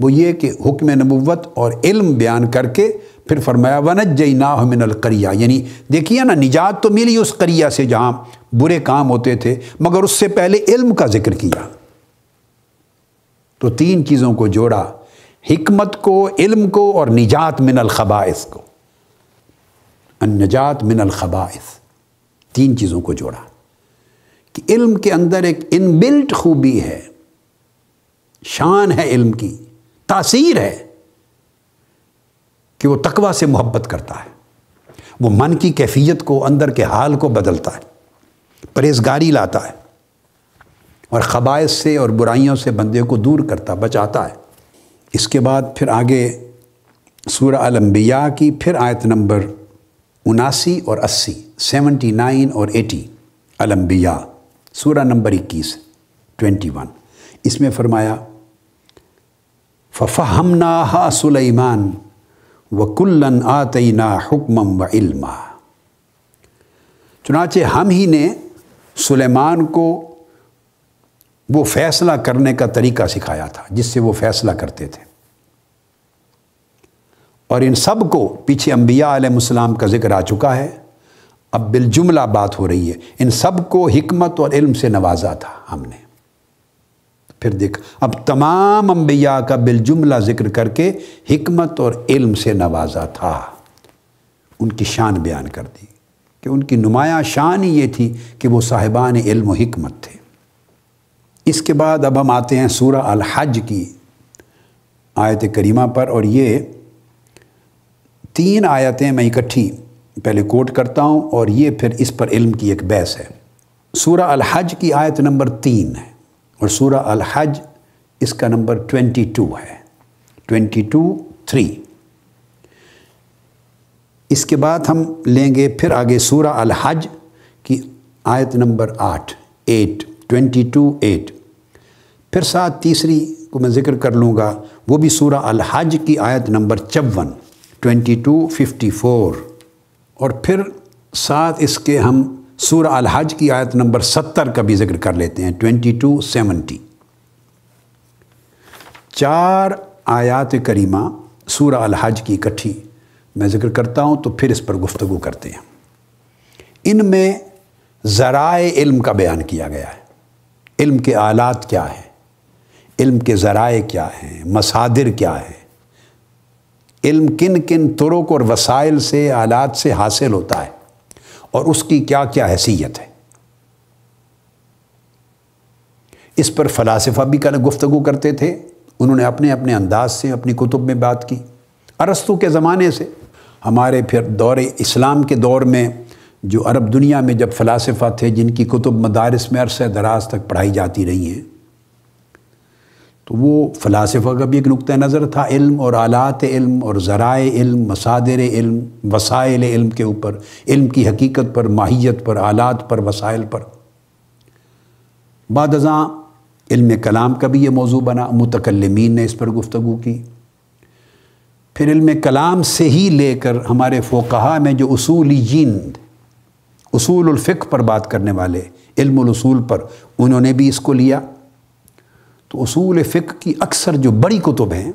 वो ये कि हुक्म नबुवत और इल्म बयान करके फिर फरमाया वनज जईना मिनल करिया. यानी देखिए ना, निजात तो मिली उस करिया से जहाँ बुरे काम होते थे, मगर उससे पहले इल्म का ज़िक्र किया। तो तीन चीज़ों को जोड़ा, हिकमत को, इल्म को और निजात मिनल खबाइस को। नजात मिनल खबाइस। तीन चीज़ों को जोड़ा कि इल्म के अंदर एक इनबिल्ट खूबी है, शान है इल्म की, तासीर है। कि वो तकवा से मोहब्बत करता है। वो मन की कैफियत को, अंदर के हाल को बदलता है, परहेजगारी लाता है और ख़बाइश से और बुराइयों से बंदे को दूर करता, बचाता है। इसके बाद फिर आगे सूरह अलम्बिया की फिर आयत नंबर उनासी और अस्सी सेवेंटी नाइन और एटी अलम्बिया सूरह नंबर इक्कीस, ट्वेंटी वन। इसमें फरमाया फ़फ़हमना सुलेमान। वकुल्लन आतना हुक्मम व इल्मा चुनाचे हम ही ने सुलेमान को वो फ़ैसला करने का तरीका सिखाया था, जिससे वो फ़ैसला करते थे। और इन सबको पीछे अम्बिया आलम का ज़िक्र आ चुका है। अब बिलजुमला बात हो रही है। इन सबको हिकमत और इल्म से नवाजा था हमने। फिर देख। अब तमाम अम्बिया का बिलजुमला ज़िक्र करके हमत और इल्म से नवाजा था। उनकी शान बयान कर दी कि उनकी नुमाया शान ही ये थी कि वो साहिबान इल्म हिकमत थे। इसके बाद अब हम आते हैं सूरह अल हज की आयत करीमा पर और ये तीन आयतें मैं इकट्ठी पहले कोट करता हूँ और ये फिर इस पर इल्म की एक बहस है। सूरह अल हज की आयत नंबर तीन है। और सूरह अल हज इसका नंबर ट्वेंटी टू है। Twenty two, three. इसके बाद हम लेंगे फिर आगे सूरह अल हज की आयत नंबर आठ, एट, ट्वेंटी टू, एट। फिर साथ तीसरी को मैं ज़िक्र कर लूँगा, वो भी सूरह अल हज की आयत नंबर चौवन, ट्वेंटी टू, फिफ्टी फोर। और फिर साथ इसके हम सूर अल हज की आयत नंबर सत्तर का भी ज़िक्र कर लेते हैं ट्वेंटी टू सेवेंटी चार आयात करीमा सूर अल हज की इकट्ठी मैं ज़िक्र करता हूँ तो फिर इस पर गुफ्तु करते हैं। इनमें ज़राए इल्म का बयान किया गया है। इल्म के आलात क्या हैं? इल्म के ज़राए क्या हैं? मसादिर क्या हैं? इल्म किन किन तुरक और वसाइल से, आलात से हासिल होता है? और उसकी क्या क्या हैसियत है? इस पर फ़लासफ़ा भी कर गुफ्तु करते थे। उन्होंने अपने अपने अंदाज से, अपनी कुतुब में बात की। अरस्तु के ज़माने से, हमारे फिर दौर इस्लाम के दौर में, जो अरब दुनिया में जब फ़लासफ़ा थे, जिनकी कुतुब मदारस में अरसे दराज तक पढ़ाई जाती रही हैं तो वो फ़लासफ़ा का भी एक नुक़ नज़र था, इल्म और आलात इल्म और ज़राए इल्म, मसादर इल्म, वसाइल इल्म के ऊपर, इल्म की हकीकत पर, माहियत पर, आलात पर, वसाइल पर। बाद इल्म कलाम का भी ये मौजू बना मुतकलमीन ने इस पर गुफ्तु की। फिर इल्म कलाम से ही लेकर हमारे फ़ोकहा में जो उसूली जीन उसूलफ़िक पर बात करने वाले, इल्मूल पर, उन्होंने भी इसको लिया। तो उसूल फ़िक की अक्सर जो बड़ी कुतुब हैं,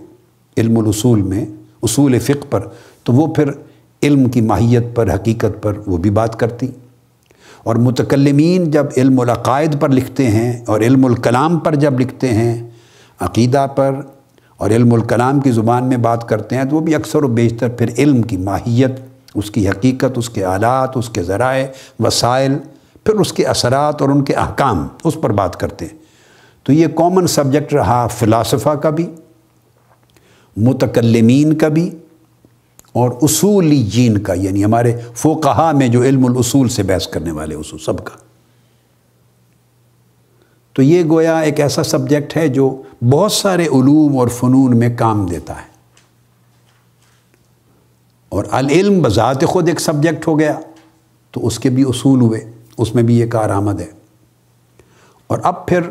इल्मूल में, उसूल फ़िक पर तो वो फिर इल्म की माहियत पर, हकीकत पर, वो भी बात करती। और मुतकलमीन जब इल्मक़ायद पर लिखते हैं, और इल्मकलाम पर जब लिखते हैं, अकीदा पर, और इल्म कलाम की ज़ुबान में बात करते हैं तो वो भी अक्सर व बेशतर फिर इल्म की माहियत, उसकी हकीकत, उसके आलात, उसके ज़राए, वसाइल, फिर उसके असरात और उनके अहकाम, उस पर बात करते हैं। तो ये कॉमन सब्जेक्ट रहा फ़िलासफ़ा का भी मुतकलमीन का भी, और उसूली जीन का, यानी हमारे फ़ोकहा में जो इल्मुल से बहस करने वाले उसूल सब का तो ये गोया एक ऐसा सब्जेक्ट है जो बहुत सारे उलूम और फ़नून में काम देता है। और अल बज़ात ख़ुद एक सब्जेक्ट हो गया तो उसके भी उसूल हुए, उसमें भी कार आमद है। और अब फिर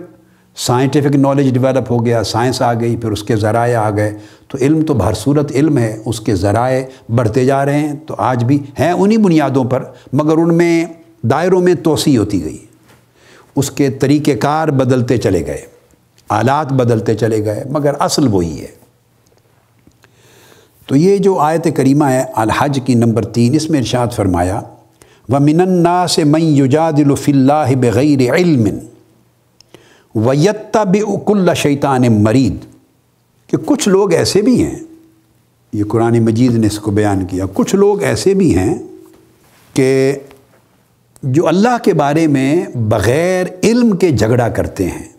साइंटिफिक नॉलेज डेवलप हो गया, साइंस आ गई, फिर उसके ज़राए आ गए। तो इल्म तो भरसूरत इल्म है, उसके ज़राए बढ़ते जा रहे हैं तो आज भी हैं उन्हीं बुनियादों पर, मगर उनमें, दायरों में तोसी होती गई। उसके तरीक़ेकार बदलते चले गए, आलात बदलते चले गए, मगर असल वही है तो ये जो आयत करीमा है अलहज की नंबर तीन, इसमें इरशाद फरमाया व मिनन्ना से मई युजादिल्फ़िल्ला बग़ैर इल्मिन। वयत्ता बेकुल्ला शैतान मरीद। कि कुछ लोग ऐसे भी हैं, ये कुरान मजीद ने इसको बयान किया, कुछ लोग ऐसे भी हैं कि जो अल्लाह के बारे में बग़ैर इल्म के झगड़ा करते हैं,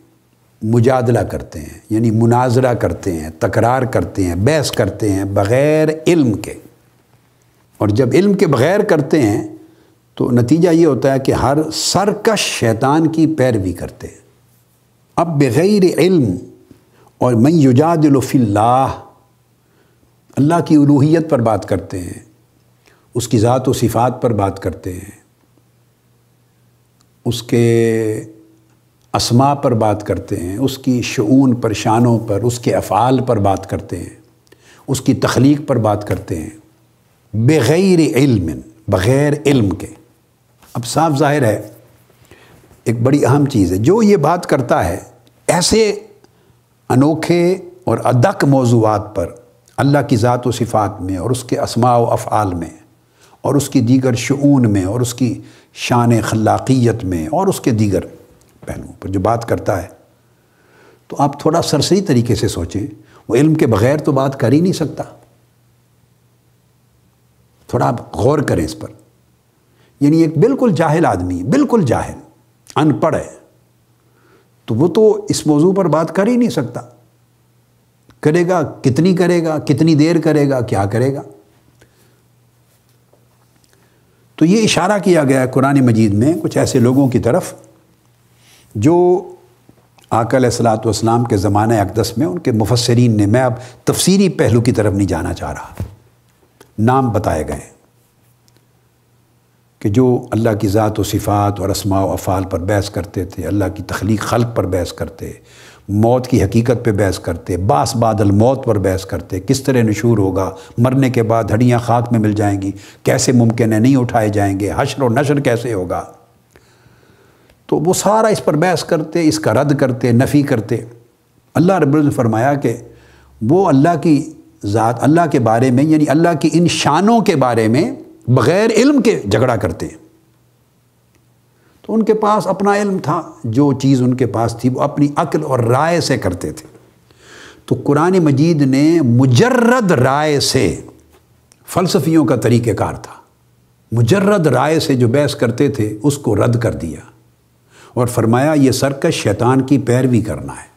मुजादला करते हैं, यानी मुनाजरा करते हैं, तकरार करते हैं, बहस करते हैं बग़ैर इल्म के। और जब इल्म के बग़ैर करते हैं तो नतीजा ये होता है कि हर सरकश शैतान की पैरवी करते हैं। अब बग़ैर इल्म और मैं युजादिल्फ़िल्लाह अल्लाह की उलूहियत पर बात करते हैं, उसकी ज़ात व सिफ़ात पर बात करते हैं, उसके असमा पर बात करते हैं, उसकी शून परेशानों पर, उसके अफ़ाल पर बात करते हैं, उसकी तख्लीक पर बात करते हैं, बग़ैर इल्म बग़ैर इल्म के। अब साफ़ ज़ाहिर है एक बड़ी अहम चीज़ है। जो ये बात करता है, ऐसे अनोखे और अदक मौजूद पर अल्लाह की ज़ात व सिफ़ात में और उसके असमा व अफ़ाल में और उसकी दीगर शून में और उसकी शान खलाक़ियत में और उसके दीगर पहलुओं पर जो बात करता है तो आप थोड़ा सरसरी तरीके से सोचें। वो इल्म के बग़ैर तो बात कर ही नहीं सकता। थोड़ा आप गौर करें इस पर। यानी एक बिल्कुल जाहिल आदमी, बिल्कुल जाहिल। अनपढ़ है तो वो तो इस मौजू पर बात कर ही नहीं सकता। करेगा, कितनी करेगा, कितनी देर करेगा, क्या करेगा? तो ये इशारा किया गया है कुरान मजीद में, कुछ ऐसे लोगों की तरफ़, जो आकल सलाम के ज़माने अकदस में, उनके मुफसरीन ने, मैं अब तफसीरी पहलू की तरफ़ नहीं जाना चाह रहा। नाम बताए गए कि जो अल्लाह की ज़ात व सिफ़ात और असमा अफ़ाल पर बहस करते थे, अल्लाह की तख्लीक खल्क पर बहस करते, मौत की हकीकत पे बहस करते, बास बादल मौत पर बहस करते, किस तरह नशूर होगा, मरने के बाद हड्डियाँ खाक में मिल जाएँगी, कैसे मुमकिन है नहीं उठाए जाएँगे, हशर और नशर कैसे होगा? तो वो सारा इस पर बहस करते, इसका रद्द करते, नफ़ी करते। अल्लाह रब फरमाया कि वो अल्लाह की ज़ात, अल्लाह के बारे में, यानी अल्लाह की इन शानों के बारे में बग़ैर इल्म के झगड़ा करते हैं। तो उनके पास अपना इल्म था, जो चीज़ उनके पास थी, वो अपनी अक्ल और राय से करते थे। तो कुरान मजीद ने मुजर्रद राय से, फ़लसफ़ियों का तरीक़ेकार था। मुजर्रद राय से जो बहस करते थे, उसको रद्द कर दिया। और फरमाया, ये सरकश शैतान की पैरवी करना है।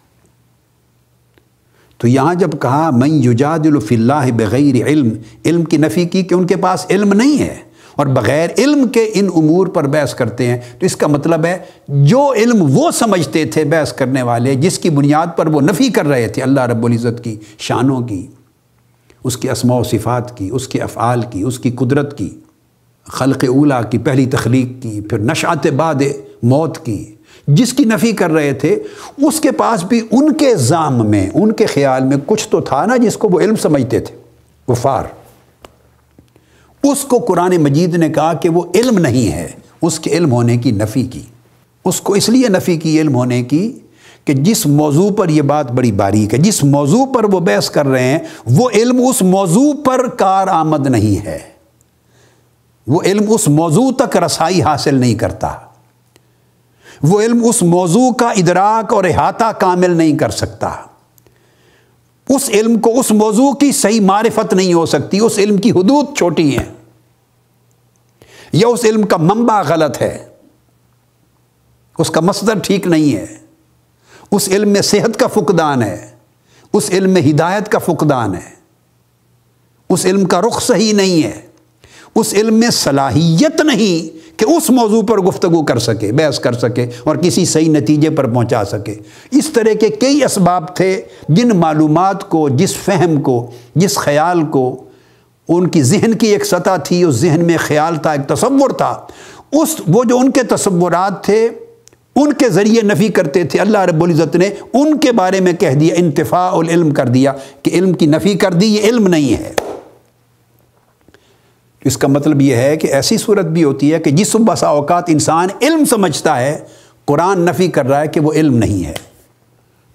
तो यहाँ जब कहा, मैं युजादिल्फ़िल्ला बग़ैर इल्म इल्म की नफ़ी की कि उनके पास इल्म नहीं है, और बग़ैर इल्म के इन उमूर पर बहस करते हैं तो इसका मतलब है, जो इल्म वो समझते थे बहस करने वाले, जिसकी बुनियाद पर वो नफ़ी कर रहे थे, अल्लाह रब्ज़त की शानों की, उसकी असमा सिफ़ात की, उसके अफ़ाल की, उसकी कुदरत की, खल्क उला की, पहली तख्लीक की, फिर नशात बाद मौत की जिसकी नफ़ी कर रहे थे, उसके पास भी उनके जाम में, उनके ख्याल में कुछ तो था ना जिसको वो इल्म समझते थे। वफार उसको कुरान मजीद ने कहा कि वो इल्म नहीं है, उसके इल्म होने की नफ़ी की। उसको इसलिए नफ़ी की, इल्म होने की कि जिस मौजू पर यह बात बड़ी बारीक है, जिस मौजू पर वो बहस कर रहे हैं, वो इल्म उस मौजू पर कार आमद नहीं है। वो इल्म उस मौजू तक रसाई हासिल नहीं करता। वो इल्म उस मौजू का इदराक और अहाता कामिल नहीं कर सकता। उस इल्म को, उस मौजू की सही मारिफत नहीं हो सकती। उस इल्म की हदूद छोटी है। या उस इल्म का मंबा गलत है। उसका मसदर ठीक नहीं है। उस इल्म में सेहत का फुकदान है। उस इल्म में हिदायत का फुकदान है। उस इल्म का रुख सही नहीं है। उस इल्म में सलाहियत नहीं। कि उस मौजू पर गुफ्तु कर सके, बहस कर सके और किसी सही नतीजे पर पहुँचा सके। इस तरह के कई इसबाब थे जिन मालूम को, जिस फहम को, जिस ख्याल को, उनकी जहन की एक सतह थी, उस जहन में ख्याल था, एक तस्वुर था। उस, वो जो उनके तस्वुरात थे, उनके ज़रिए नफ़ी करते थे, अल्लाह रब्ज़त ने उनके बारे में कह दिया इंतफ़ा इल्म कर दिया कि इल्म की नफ़ी कर दी, ये इल्म नहीं है। इसका मतलब यह है कि ऐसी सूरत भी होती है कि जिस बसा अवकात इंसान इल्म समझता है, कुरान नफ़ी कर रहा है कि वो इल्म नहीं है।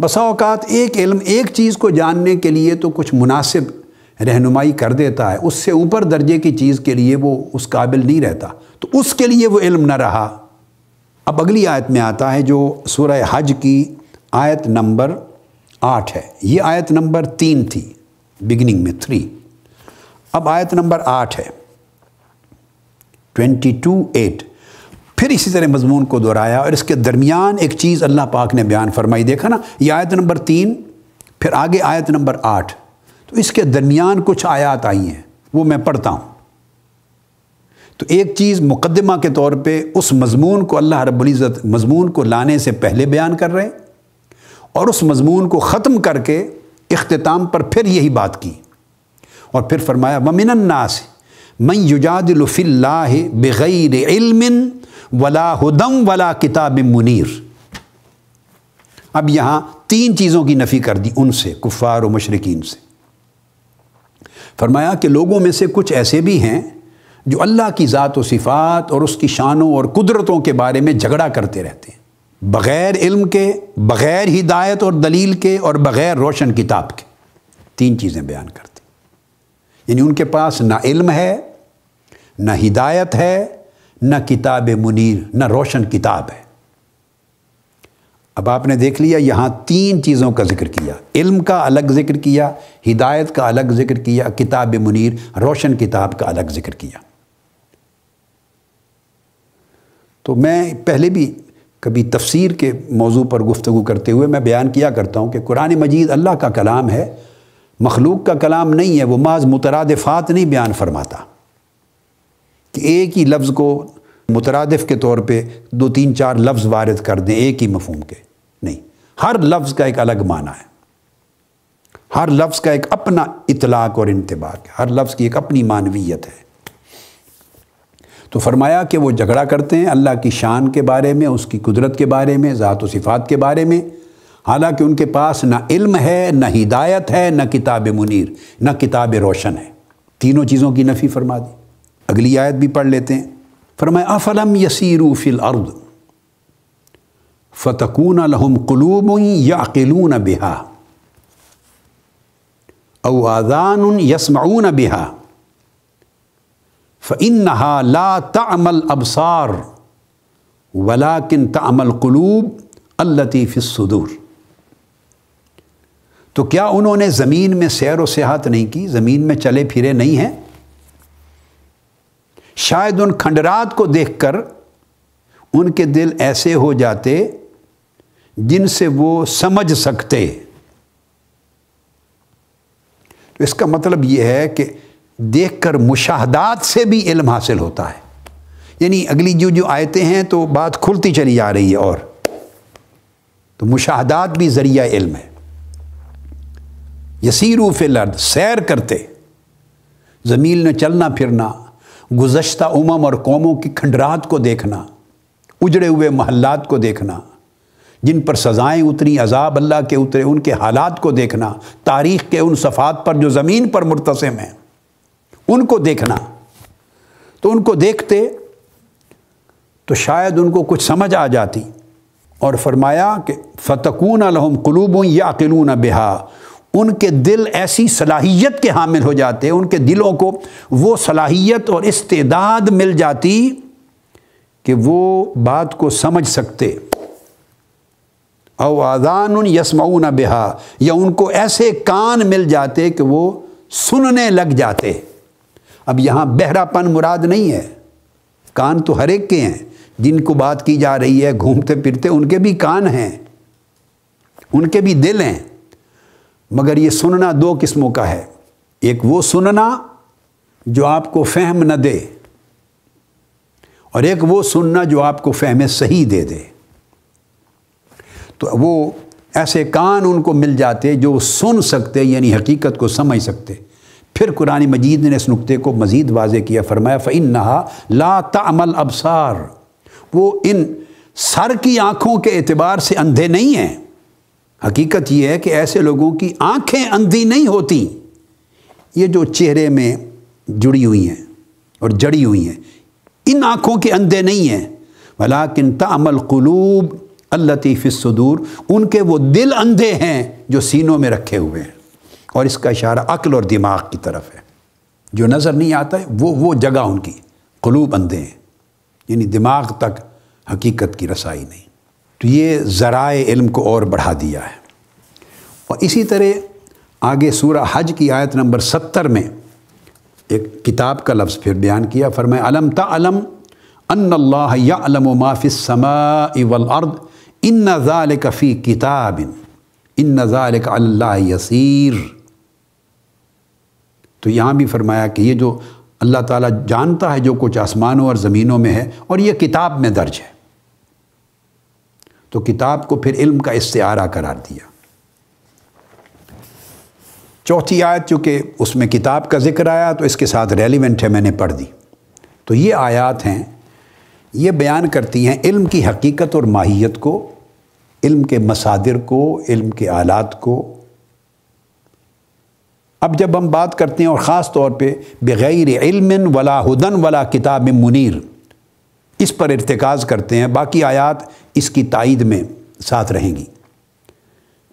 बसा अवकात एक इल्म, एक चीज़ को जानने के लिए तो कुछ मुनासिब रहनुमाई कर देता है। उससे ऊपर दर्जे की चीज़ के लिए वो उस काबिल नहीं रहता। तो उसके लिए वो इल्म न रहा। अब अगली आयत में आता है जो सूरह हज की आयत नंबर आठ है। ये आयत नंबर तीन थी, बिगनिंग में थ्री। अब आयत नंबर आठ है। Twenty two eight. फिर इसी तरह मजमून को दोहराया और इसके दरमियान एक चीज़ अल्लाह पाक ने बयान फरमाई, देखा ना, ये आयत नंबर तीन, फिर आगे आयत नंबर आठ। तो इसके दरमियान कुछ आयात आई हैं, वो मैं पढ़ता हूँ। तो एक चीज़ मुकदमा के तौर पे उस मजमून को अल्लाह रब्ज़त मजमून को लाने से पहले बयान कर रहे और उस मजमून को ख़त्म करके अख्ताम पर फिर यही बात की। और फिर फरमाया, वमिनन्नास मैं युजादिलफ़िल्ला बग़ैर इल्मिन वला हदम वला किताब मुनीर अब यहाँ तीन चीज़ों की नफ़ी कर दी उनसे कुफ़ार व मशरकिन से। फरमाया कि लोगों में से कुछ ऐसे भी हैं जो अल्लाह की ज़ात व सिफ़ात और उसकी शानों और कुदरतों के बारे में झगड़ा करते रहते हैं, बग़ैर इल्म के, बग़ैर हिदायत और दलील के और बग़ैर रोशन किताब के। तीन चीज़ें बयान करती यानी उनके पास ना इल्म है, ना हिदायत है, ना किताब मुनीर, ना रोशन किताब है। अब आपने देख लिया, यहाँ तीन चीज़ों का ज़िक्र किया। इल्म का अलग ज़िक्र किया, हिदायत का अलग ज़िक्र किया, किताब मुनीर, रोशन किताब का अलग ज़िक्र किया। तो मैं पहले भी कभी तफसीर के मौजू पर गुफ्तु करते हुए मैं बयान किया करता हूँ कि कुरान मजीद अल्लाह का कलाम है मखलूक का कलाम नहीं है, वो माज मुतरदफ़ात नहीं बयान फरमाता। कि एक ही लफ्ज़ को मुतरदफ़ के तौर पे दो तीन चार लफ्ज़ वारद कर दें एक ही मफहम के। नहीं, हर लफ्ज़ का एक अलग माना है। हर लफ्ज़ का एक अपना इतलाक़ और इंतबाक है। हर लफ्ज़ की एक अपनी मानवीयत है। तो फरमाया कि वो झगड़ा करते हैं अल्लाह की शान के बारे में, उसकी कुदरत के बारे में, ज़ात सिफ़ात के बारे में। हालाँकि उनके पास ना इल्म है न हिदायत है न किताब मुनीर न किताब रोशन है तीनों चीज़ों की नफ़ी फरमा दी अगली आयत भी पढ़ लेते हैं फरमाए अफलम यसीरू फिल अर्द फ़तकून लहम कलूब याकिलून बिहा अव आदान यसमऊन बिहा फ़िन्हा ला तमल अबसार वलाकिन तमल कलूब अल्लतीफ़िसदूर तो क्या उन्होंने ज़मीन में सैर व सियाहत नहीं की? ज़मीन में चले फिरे नहीं हैं? शायद उन खंडरात को देखकर उनके दिल ऐसे हो जाते जिनसे वो समझ सकते। तो इसका मतलब ये है कि देखकर मुशाहदात से भी इल्म हासिल होता है। यानी अगली जो जो आयतें हैं तो बात खुलती चली जा रही है और। तो मुशाहदात भी ज़रिया इल्म है। यसीरू फिलर्द सैर करते। ज़मीन में चलना फिरना गुज्त उमम और कौमों की खंडरात को देखना, उजड़े हुए महल्लात को देखना, जिन पर सज़ाएँ उतरी, अजाब अल्लाह के उतरे, उनके हालात को देखना, तारीख़ के उन सफ़ात पर जो ज़मीन पर मुरतसम हैं, उनको देखना। तो उनको देखते तो शायद उनको कुछ समझ आ जाती और फरमाया कि फ़तकून अलहम कलूब या अकिलून बेहा उनके दिल ऐसी सलाहियत के हामिल हो जाते, उनके दिलों को वो सलाहियत और इस्तेदाद मिल जाती कि वो बात को समझ सकते। अवादान यसमऊन बेहा, या उनको ऐसे कान मिल जाते कि वो सुनने लग जाते। अब यहाँ बहरापन मुराद नहीं है। कान तो हर एक के हैं, जिनको बात की जा रही है, घूमते फिरते उनके भी कान हैं, उनके भी दिल हैं। मगर ये सुनना दो किस्मों का है। एक वो सुनना जो आपको फहम न दे और एक वो सुनना जो आपको फहम सही दे दे। तो वो ऐसे कान उनको मिल जाते जो सुन सकते, यानी हकीकत को समझ सकते। फिर कुरानी मजीद ने इस नुक्ते को मज़ीद वाजे किया, फरमाया फ़िन नहा ला तमल अबसार। वो इन सर की आँखों के एतबार से अंधे नहीं हैं। हकीकत यह है कि ऐसे लोगों की आँखें अंधी नहीं होती। ये जो चेहरे में जुड़ी हुई हैं और जड़ी हुई हैं, इन आँखों के अंधे नहीं हैं। भला किन तमल कलूब अल्लतीफ़ुदूर उनके वो दिल अंधे हैं जो सीनों में रखे हुए हैं। और इसका इशारा अक्ल और दिमाग की तरफ़ है। जो नज़र नहीं आता है, वो वो जगह उनकी, कलूब अंधे हैं। यानी दिमाग तक हकीकत की रसाई नहीं। तो ये ज़राए इल्म को और बढ़ा दिया है। और इसी तरह आगे सूरा हज की आयत नंबर सत्तर में एक किताब का लफ्ज़ फिर बयान किया फरमाए अलम तलम अल्लाह यालम माफ़िसमा वल अर्द इन नज़ाल कफ़ी किताबिन इन नज़ाल अल्लाह यसीर। तो यहाँ भी फरमाया कि ये जो अल्लाह ताला जानता है जो कुछ आसमानों और ज़मीनों में है, और ये किताब में दर्ज है। तो किताब को फिर इल्म का इस्तारा करार दिया। चौथी आयत, चूँकि उसमें किताब का ज़िक्र आया तो इसके साथ रेलिवेंट है, मैंने पढ़ दी। तो ये आयात हैं, ये बयान करती हैं इल्म की हकीकत और माहियत को, इल्म के मसादिर को, इल्म के आलात को। अब जब हम बात करते हैं, और ख़ास तौर पे, बग़ैर इल्म वला हदन वला किताब मुनीर इस पर इरतकाज़ करते हैं, बाकी आयात इसकी तायद में साथ रहेंगी।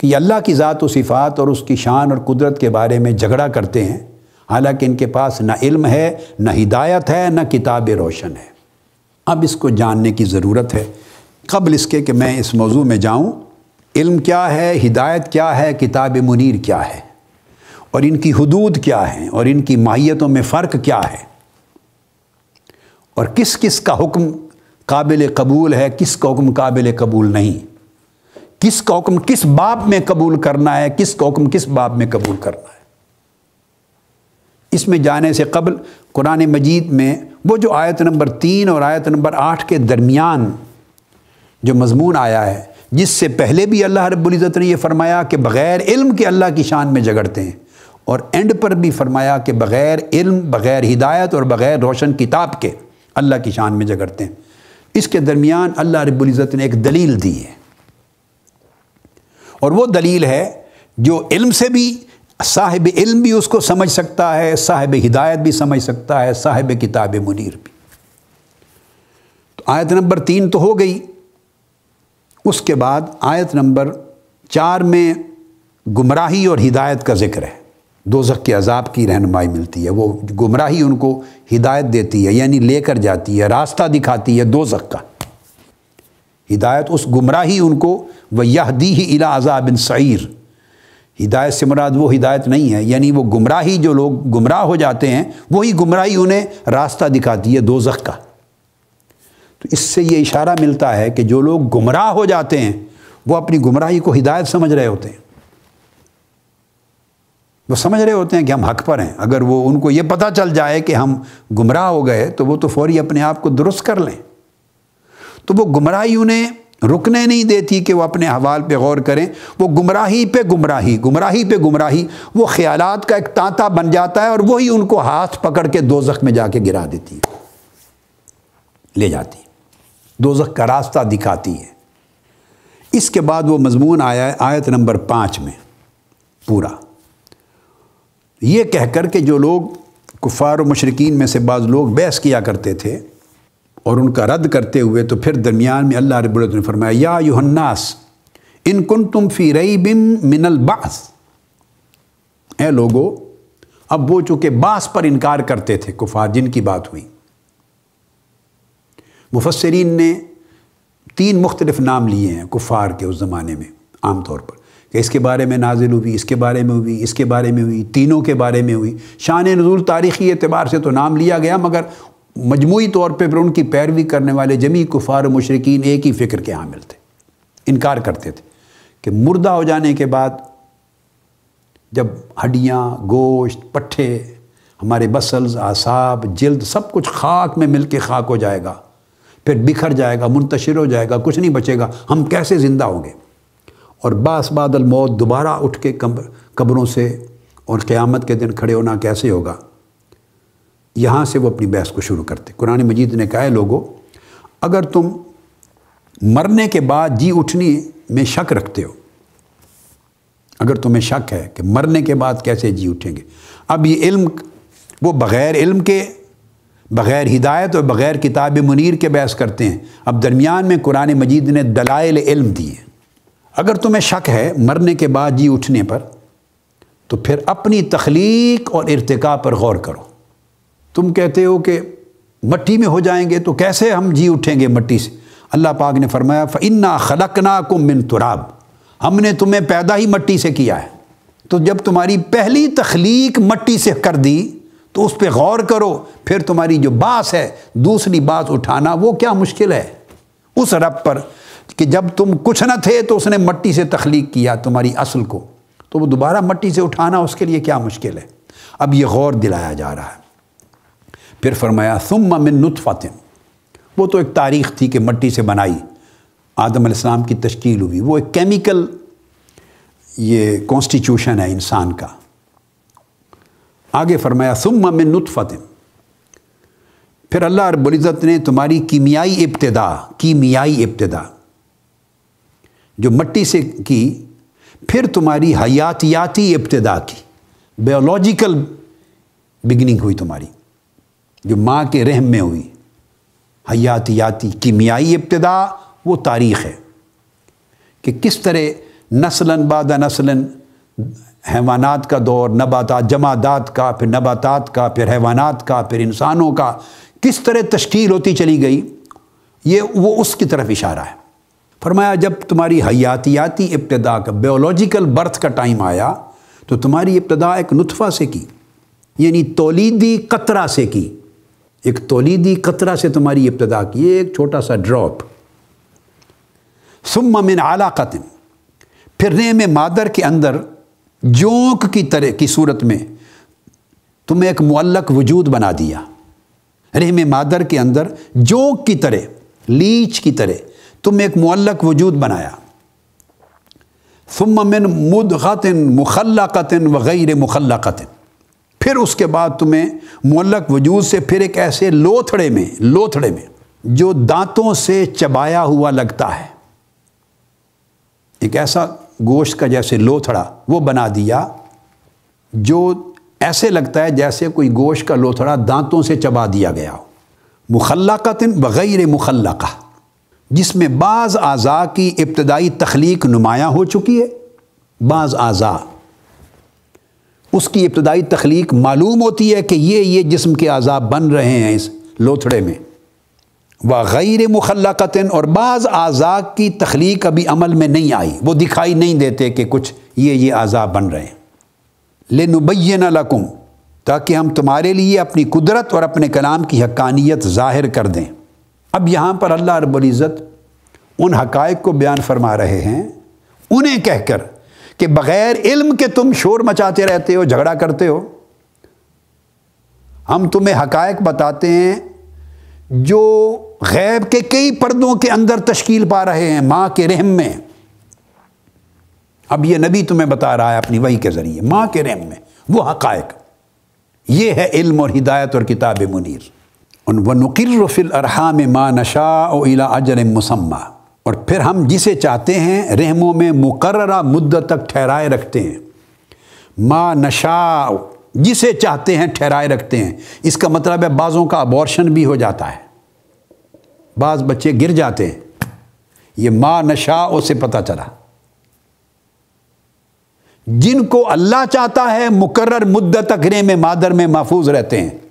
कि अल्लाह की ज़ात सिफ़ात और उसकी शान और कुदरत के बारे में झगड़ा करते हैं, हालाँकि इनके पास न इल्म है, न हिदायत है, न किताब रोशन है। अब इसको जानने की ज़रूरत है। कबल इसके कि मैं इस मौजू में जाऊँ, इल्म क्या है, हिदायत क्या है, किताब मुनीर क्या है, और इनकी हदूद क्या है, और इनकी माहियतों में फ़र्क क्या है। और किस किस का हुक्म काबिल कबूल है, किस का हुक्म काबिल कबूल नहीं? किस का हुक्म किस बाब में कबूल करना है, किस का हुक्म किस बाब में कबूल करना है? इसमें जाने से कबल कुरान मजीद में वो जो आयत नंबर तीन और आयत नंबर आठ के दरमियान जो मजमून आया है, जिससे पहले भी अल्लाह रब्बुल्ज़त ने यह फरमाया कि बग़ैर इल्म के अल्लाह की शान में झगड़ते हैं और एंड पर भी फरमाया कि बग़ैर इल्म, बग़ैर हिदायत और बग़ैर रोशन किताब के अल्लाह की शान में झगड़ते हैं। इसके दरमियान अल्लाह रब्बुल्ज़त ने एक दलील दी है। और वो दलील है, जो इल्म से भी, साहिब इल्म भी उसको समझ सकता है, साहिब हिदायत भी समझ सकता है, साहिब किताब मुनीर भी। तो आयत नंबर तीन तो हो गई। उसके बाद आयत नंबर चार में गुमराही और हिदायत का ज़िक्र है। दो के अजाब की रहनुमाई मिलती है। वो गुमराही उनको हिदायत देती है, यानी लेकर जाती है, रास्ता दिखाती है दो का। हिदायत उस गुमराही उनको, व यह दी ही इला अजाबिन सईर। हिदायत से मुराद वो हिदायत नहीं है, यानी वो गुमराही जो लोग गुमराह हो जाते हैं, वही गुमराही उन्हें रास्ता दिखाती है दो का। तो इससे ये इशारा मिलता है कि जो लोग गुमराह हो जाते हैं, वो अपनी गुमराही को हिदायत समझ रहे होते हैं। वो समझ रहे होते हैं कि हम हक पर हैं। अगर वो उनको ये पता चल जाए कि हम गुमराह हो गए तो वो तो फौरी अपने आप को दुरुस्त कर लें। तो वो गुमराही उन्हें रुकने नहीं देती कि वो अपने हवाल पे गौर करें। वो गुमराही पे गुमराही गुमराही पे गुमराही, वो ख्यालात का एक तांता बन जाता है और वही उनको हाथ पकड़ के दो में जाके गिरा देती है। ले जाती है। दोजख का रास्ता दिखाती है। इसके बाद वो मजमून आया है, आयत नंबर पाँच में, पूरा। ये कहकर के जो लोग कुफ़ार मशरकिन में से बाज़ लोग बहस किया करते थे और उनका रद्द करते हुए तो फिर दरमियान में अल्लाह रब्बुल ने फरमाया, या युहन्नास इन कुन तुम फ़ी रई बिम मिनल बास ए लोगो, अब वो चूँकि बास पर इनकार करते थे, कुफार जिनकी बात हुई। मुफसरीन ने तीन मुख्तलिफ़ नाम लिए हैं कुफ़ार के उस ज़माने में आम तौर पर। कि इसके बारे में नाजिल हुई, इसके बारे में हुई, इसके बारे में हुई, तीनों के बारे में हुई। शान नजूल तारीख़ी एतबार से तो नाम लिया गया, मगर मजमू तौर पर फिर उनकी पैरवी करने वाले जमी कुफार मशरकिन एक ही फ़िक्र के हामिल थे, इनकार करते थे कि मुर्दा हो जाने के बाद जब हड्डियाँ, गोश्त, पट्ठे, हमारे बसल्स, आसाब, जल्द सब कुछ खाक में मिल के खाक हो जाएगा, फिर बिखर जाएगा, मुंतशिर हो जाएगा, कुछ नहीं बचेगा, हम कैसे ज़िंदा होंगे? और बास बादल मौत दोबारा उठ के कब्रों से और क़्यामत के दिन खड़े होना कैसे होगा? यहाँ से वो अपनी बहस को शुरू करते। कुरान मजीद ने कहा है लोगों, अगर तुम मरने के बाद जी उठनी में शक रखते हो, अगर तुम्हें शक है कि मरने के बाद कैसे जी उठेंगे? अब ये इल्म, वो बग़ैर इल्म के, बग़ैर हिदायत और बग़ैर किताब मुनीर के बहस करते हैं। अब दरमियान में कुरान मजीद ने दलाइल इल्म दिए। अगर तुम्हें शक है मरने के बाद जी उठने पर तो फिर अपनी तख्लीक और इरतका पर गौर करो। तुम कहते हो कि मट्टी में हो जाएँगे तो कैसे हम जी उठेंगे मट्टी से? अल्लाह पाक ने फरमाया फ़िन्ना खलकना को मिन तुराब। हमने तुम्हें पैदा ही मट्टी से किया है। तो जब तुम्हारी पहली तख्लीक मट्टी से कर दी तो उस पर गौर करो। फिर तुम्हारी जो बास है, दूसरी बात उठाना, वो क्या मुश्किल है? उस रब पर कि जब तुम कुछ न थे तो उसने मट्टी से तख्लीक किया तुम्हारी असल को। तो वो दोबारा मट्टी से उठाना उसके लिए क्या मुश्किल है? अब ये गौर दिलाया जा रहा है। फिर फरमाया सुम मिन नुतफ़तिन। वो तो एक तारीख़ थी कि मट्टी से बनाई। आदम इस्लाम की तश्कील हुई। वो एक केमिकल, ये कॉन्स्टिट्यूशन है इंसान का। आगे फरमाया सुम मिन नुतफ़तिन। फिर अल्लाह रबुल्ज़त ने तुम्हारी कीमियाई इब्तदा कीमियाई इब्तदा जो मट्टी से की, फिर तुम्हारी हयातियाती इब्तदा की। बायोलॉजिकल बिगनिंग हुई तुम्हारी, जो माँ के रहम में हुई। हयातियाती कीमियाई इब्तदा, वो तारीख़ है कि किस तरह नस्लन बाद नस्लन, हैवानात का दौर, नबाता, जमादात का, फिर नबातात का, फिर हैवानात का, फिर इंसानों का, किस तरह तश्कील होती चली गई, ये वो उसकी तरफ़ इशारा है। फरमाया, जब तुम्हारी हयातियाती इब्तदा का बायोलॉजिकल बर्थ का टाइम आया तो तुम्हारी इब्तदा एक नुतफ़ा से की, यानी तोलीदी कतरा से की। एक तोलीदी कतरा से तुम्हारी इब्तदा की एक छोटा सा ड्रॉप सुम्मा मिन आलाकतिन फिर में मादर के अंदर जोंक की तरह की सूरत में तुम्हें एक मुअल्लक वजूद बना दिया। रहम मादर के अंदर जोंक की तरह, लीच की तरह तुम एक मुअल्लक वजूद बनाया। सुम्मा मिन मुदगतिन मुखल्लाकतिन व गैर मुखल्लाकतिन। फिर उसके बाद तुम्हें मुअल्लक वजूद से फिर एक ऐसे लोथड़े में लोथड़े में, जो दांतों से चबाया हुआ लगता है। एक ऐसा गोश्त का जैसे लोथड़ा, वो बना दिया, जो ऐसे लगता है जैसे कोई गोश्त का लोथड़ा दांतों से चबा दिया गया हो। मुखल्लाकतिन बग़ैर मुखल्लका। जिसमें बाज़ अज़ा की इब्तदाई तख्लीक नुमाया हो चुकी है। बाज़ अज़ा उसकी इब्तदाई तख्लीक मालूम होती है कि ये ये जिस्म के आज़ाब बन रहे हैं इस लोथड़े में। व गैर मुखल्लाकतन, और बाज़ आज़ा की तख्लीक अभी अमल में नहीं आई। वो दिखाई नहीं देते कि कुछ ये ये आज़ाब बन रहे हैं। लेनुबैन लकुम, ताकि हम तुम्हारे लिए अपनी कुदरत और अपने कलाम की हकानियत ज़ाहिर कर दें। अब यहाँ पर अल्लाह रब्ज़त उन हकायक को बयान फरमा रहे हैं, उन्हें कहकर कि बग़ैर इल्म के तुम शोर मचाते रहते हो, झगड़ा करते हो। हम तुम्हें हकायक बताते हैं जो गैब के कई पर्दों के अंदर तश्कील पा रहे हैं, माँ के रहम में। अब ये नबी तुम्हें बता रहा है अपनी वही के ज़रिए, माँ के रहम में, वो हकायक। ये है इल्म और हिदायत और किताब मुनीर। व नकिर फ़िल अरहाम माँ नशा इला अजर मुसम्मा। और फिर हम जिसे चाहते हैं, रहमों में मुकर्रा मुद्दत तक ठहराए रखते हैं। माँ नशा जिसे चाहते हैं ठहराए रखते हैं। इसका मतलब है बाज़ों का अबॉर्शन भी हो जाता है। बाज़ बच्चे गिर जाते हैं। ये माँ नशा से पता चला। जिनको अल्लाह चाहता है मुकर्र मुद्दत तक में, मादर में महफूज रहते हैं।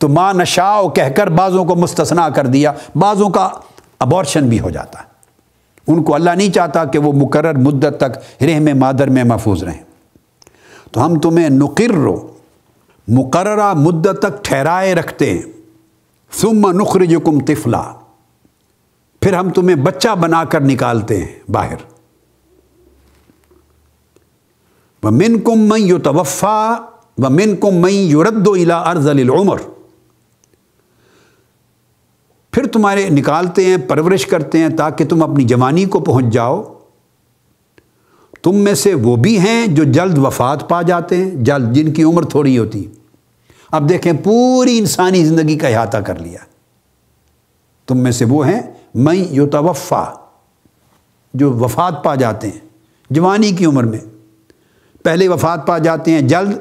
तो माँ नशाओ कहकर बाज़ों को मुस्तना कर दिया, बाज़ों का अबॉर्शन भी हो जाता। है उनको अल्लाह नहीं चाहता कि वो मुकर मुद्दत तक रहम मादर में महफूज रहें। तो हम तुम्हें नुकर मुकर्रा मुद्दत तक ठहराए रखते हैं। सुम नुखरजुकुम तिफला। फिर हम तुम्हें बच्चा बनाकर निकालते हैं बाहर। व मिन कुम मई यु तवफ़ा व मिन कुम मई युरद्दो इला अर्जल उमर। तुम्हारे निकालते हैं, परवरिश करते हैं ताकि तुम अपनी जवानी को पहुँच जाओ। तुम में से वो भी हैं जो जल्द वफात पा जाते हैं, जल्द जिनकी उम्र थोड़ी होती। अब देखें, पूरी इंसानी ज़िंदगी का अहाता कर लिया। तुम में से वो हैं मई यो तवफ़ा जो वफात पा जाते हैं, जवानी की उम्र में। पहले वफात पा जाते हैं जल्द,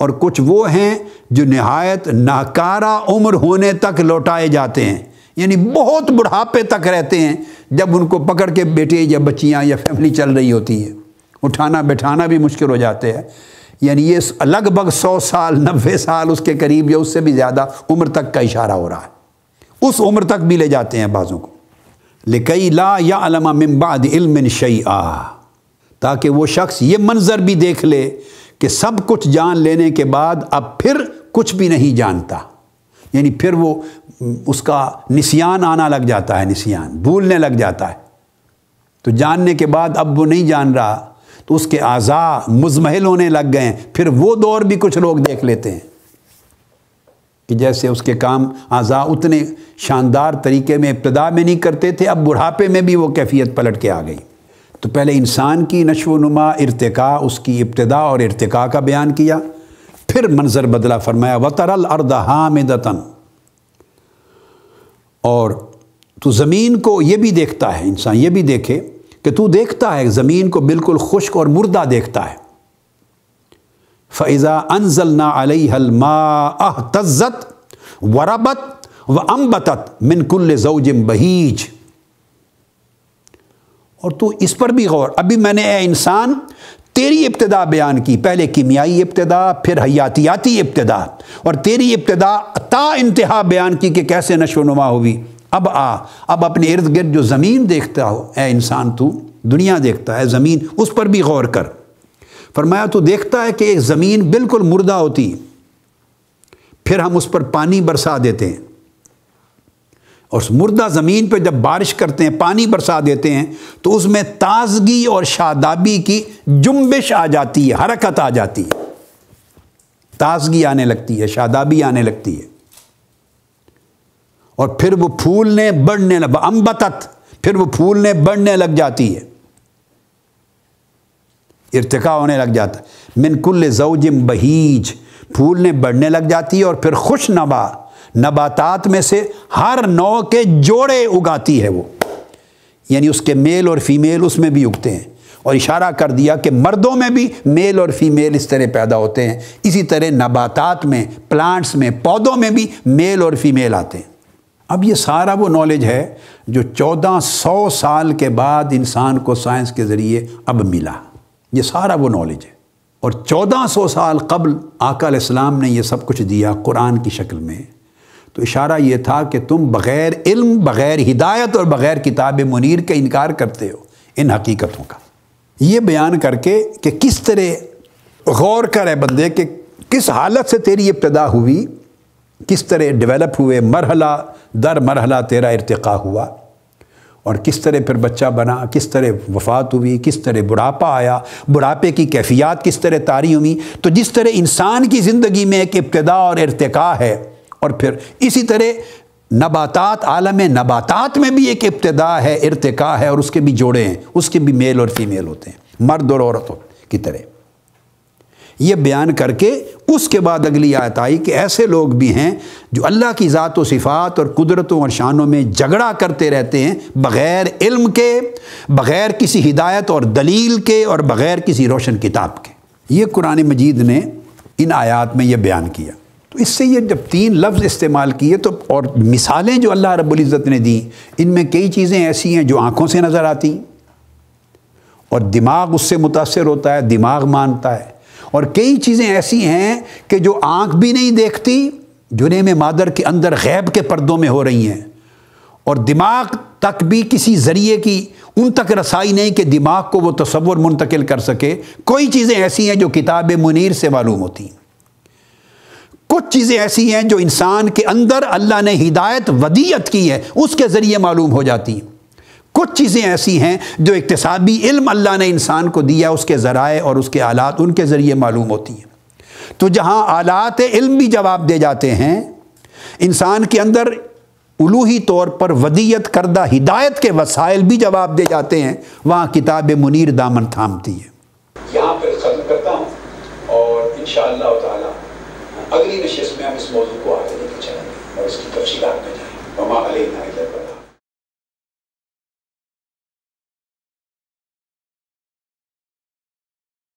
और कुछ वो हैं जो नहायत नाकारा उम्र होने तक लौटाए जाते हैं। यानी बहुत बुढ़ापे तक रहते हैं जब उनको पकड़ के बेटे या बच्चियाँ या फैमिली चल रही होती है। उठाना बैठाना भी मुश्किल हो जाते हैं। यानी ये लगभग सौ साल, नब्बे साल उसके करीब या उससे भी ज़्यादा उम्र तक का इशारा हो रहा है। उस उम्र तक भी ले जाते हैं बाज़ों को। लेकई ला या अलमा मिम्बाद शई आ ताकि वो शख्स ये मंज़र भी देख ले कि सब कुछ जान लेने के बाद अब फिर कुछ भी नहीं जानता। यानी फिर वो उसका निसियान आना लग जाता है, निसियान, भूलने लग जाता है। तो जानने के बाद अब वो नहीं जान रहा तो उसके आज़ा मुजमहल होने लग गए, फिर वो दौर भी कुछ लोग देख लेते हैं। कि जैसे उसके काम आज़ा उतने शानदार तरीके में इब्तदा में नहीं करते थे, अब बुढ़ापे में भी वो कैफियत पलट के आ गई। तो पहले इंसान की नशो नुमा इरतका, उसकी इब्तदा और इरतका का बयान किया, फिर मंजर बदला, फरमाया, वतरल अर्द हामिदतन और तो ज़मीन को ये भी देखता है, इंसान ये भी देखे कि तू देखता है ज़मीन को बिल्कुल खुश्क और मुर्दा देखता है। फ़ैज़ा अनजल ना अलमा अह तज़त वरबत व अम्बतत मिनकुल्ल जौजम बहीज। और तू इस पर भी गौर। अभी मैंने, ए इंसान तेरी इब्तदा बयान की। पहले कीमियाई इब्तदा, फिर हयातियाती इब्तदा। और तेरी इब्तदा ता इंतहा बयान की कि कैसे नशो नुमा हुई। अब आ, अब अपने इर्द गिर्द जो ज़मीन देखता हो, ए इंसान तू, दुनिया देखता है, ज़मीन, उस पर भी गौर कर। फरमाया तो देखता है कि एक ज़मीन बिल्कुल मुर्दा होती। फिर हम उस पर पानी बरसा देते हैं। और मुर्दा ज़मीन पर जब बारिश करते हैं, पानी बरसा देते हैं तो उसमें ताजगी और शादाबी की जुम्बिश आ जाती है, हरकत आ जाती है। ताजगी आने लगती है, शादाबी आने लगती है। और फिर वो फूलने बढ़ने लग अम्बतत फिर वो फूलने बढ़ने लग जाती है। इर्तका होने लग जाता है। मिनकुल्ल जौजिम बहीज, फूलने बढ़ने लग जाती है और फिर खुश नबा नबातात में से हर नौ के जोड़े उगाती है वो। यानी उसके मेल और फीमेल उसमें भी उगते हैं। और इशारा कर दिया कि मर्दों में भी मेल और फीमेल इस तरह पैदा होते हैं। इसी तरह नबातात में, प्लांट्स में, पौधों में भी मेल और फीमेल आते हैं। अब ये सारा वो नॉलेज है जो चौदह सौ साल के बाद इंसान को साइंस के ज़रिए अब मिला। ये सारा वो नॉलेज है। और चौदह सौ साल कबल आका इस्लाम ने यह सब कुछ दिया कुरान की शक्ल में। तो इशारा ये था कि तुम बग़ैर इल्म, बग़ैर हिदायत और बग़ैर किताब मुनीर का इनकार करते हो इन हकीकतों का। ये बयान करके कि किस तरह गौर करे बंदे कि किस हालत से तेरी इब्तदा हुई, किस तरह डेवलप हुए मरहला, दर मरहला तेरा इरतका हुआ और किस तरह फिर बच्चा बना, किस तरह वफात हुई, किस तरह बुढ़ापा आया, बुढ़ापे की कैफियत किस तरह तारी हुई। तो जिस तरह इंसान की ज़िंदगी में एक इब्तदा और इरतका है और फिर इसी तरह नबातात, आलम नबातात में भी एक इब्तदा है, इरतका है, और उसके भी जोड़े हैं। उसके भी मेल और फीमेल होते हैं। मर्द और औरत की तरह। ये बयान करके उसके बाद अगली आयत आई कि ऐसे लोग भी हैं जो अल्लाह की ज़ात व सिफ़ात और कुदरतों और शानों में झगड़ा करते रहते हैं बग़ैर इल्म के, बग़ैर किसी हिदायत और दलील के और बग़ैर किसी रोशन किताब के। ये कुरान मजीद ने इन आयात में यह बयान किया। तो इससे ये जब तीन लफ्ज़ इस्तेमाल किए तो और मिसालें जो अल्लाह रब्ज़त ने दी, इनमें कई चीज़ें ऐसी हैं जो आँखों से नज़र आती। और दिमाग उससे मुतासर होता है, दिमाग मानता है। और कई चीज़ें ऐसी हैं कि जो आँख भी नहीं देखती, जुने में मादर के अंदर गैब के पर्दों में हो रही हैं। और दिमाग तक भी किसी ज़रिए की, उन तक रसाई नहीं कि दिमाग को वो तस्वुर मुंतकिल कर सके। कोई चीज़ें ऐसी हैं जो किताब मुनीर से मालूम होती। हैं कुछ चीज़ें ऐसी हैं जो इंसान के अंदर अल्लाह ने हिदायत, वदीयत की है, उसके ज़रिए मालूम हो जाती हैं। कुछ चीज़ें ऐसी हैं जो इकतसाबी इल्म अल्लाह ने इंसान को दिया, उसके ज़राए और उसके आलात उनके ज़रिए मालूम होती हैं। तो जहाँ आलात इल्म भी जवाब दे जाते हैं, इंसान के अंदर उलूही तौर पर वदीयत करदा, हिदायत के वसाइल भी जवाब दे जाते हैं, वहाँ किताब मुनीर दामन थामती है। यहाँ पर ख़त्म करता हूँ और इन अगली नशे में हम इस मौजूद को आगे लेकर चलेंगे और इसकी तफसीत में जाएँगे। ममा अली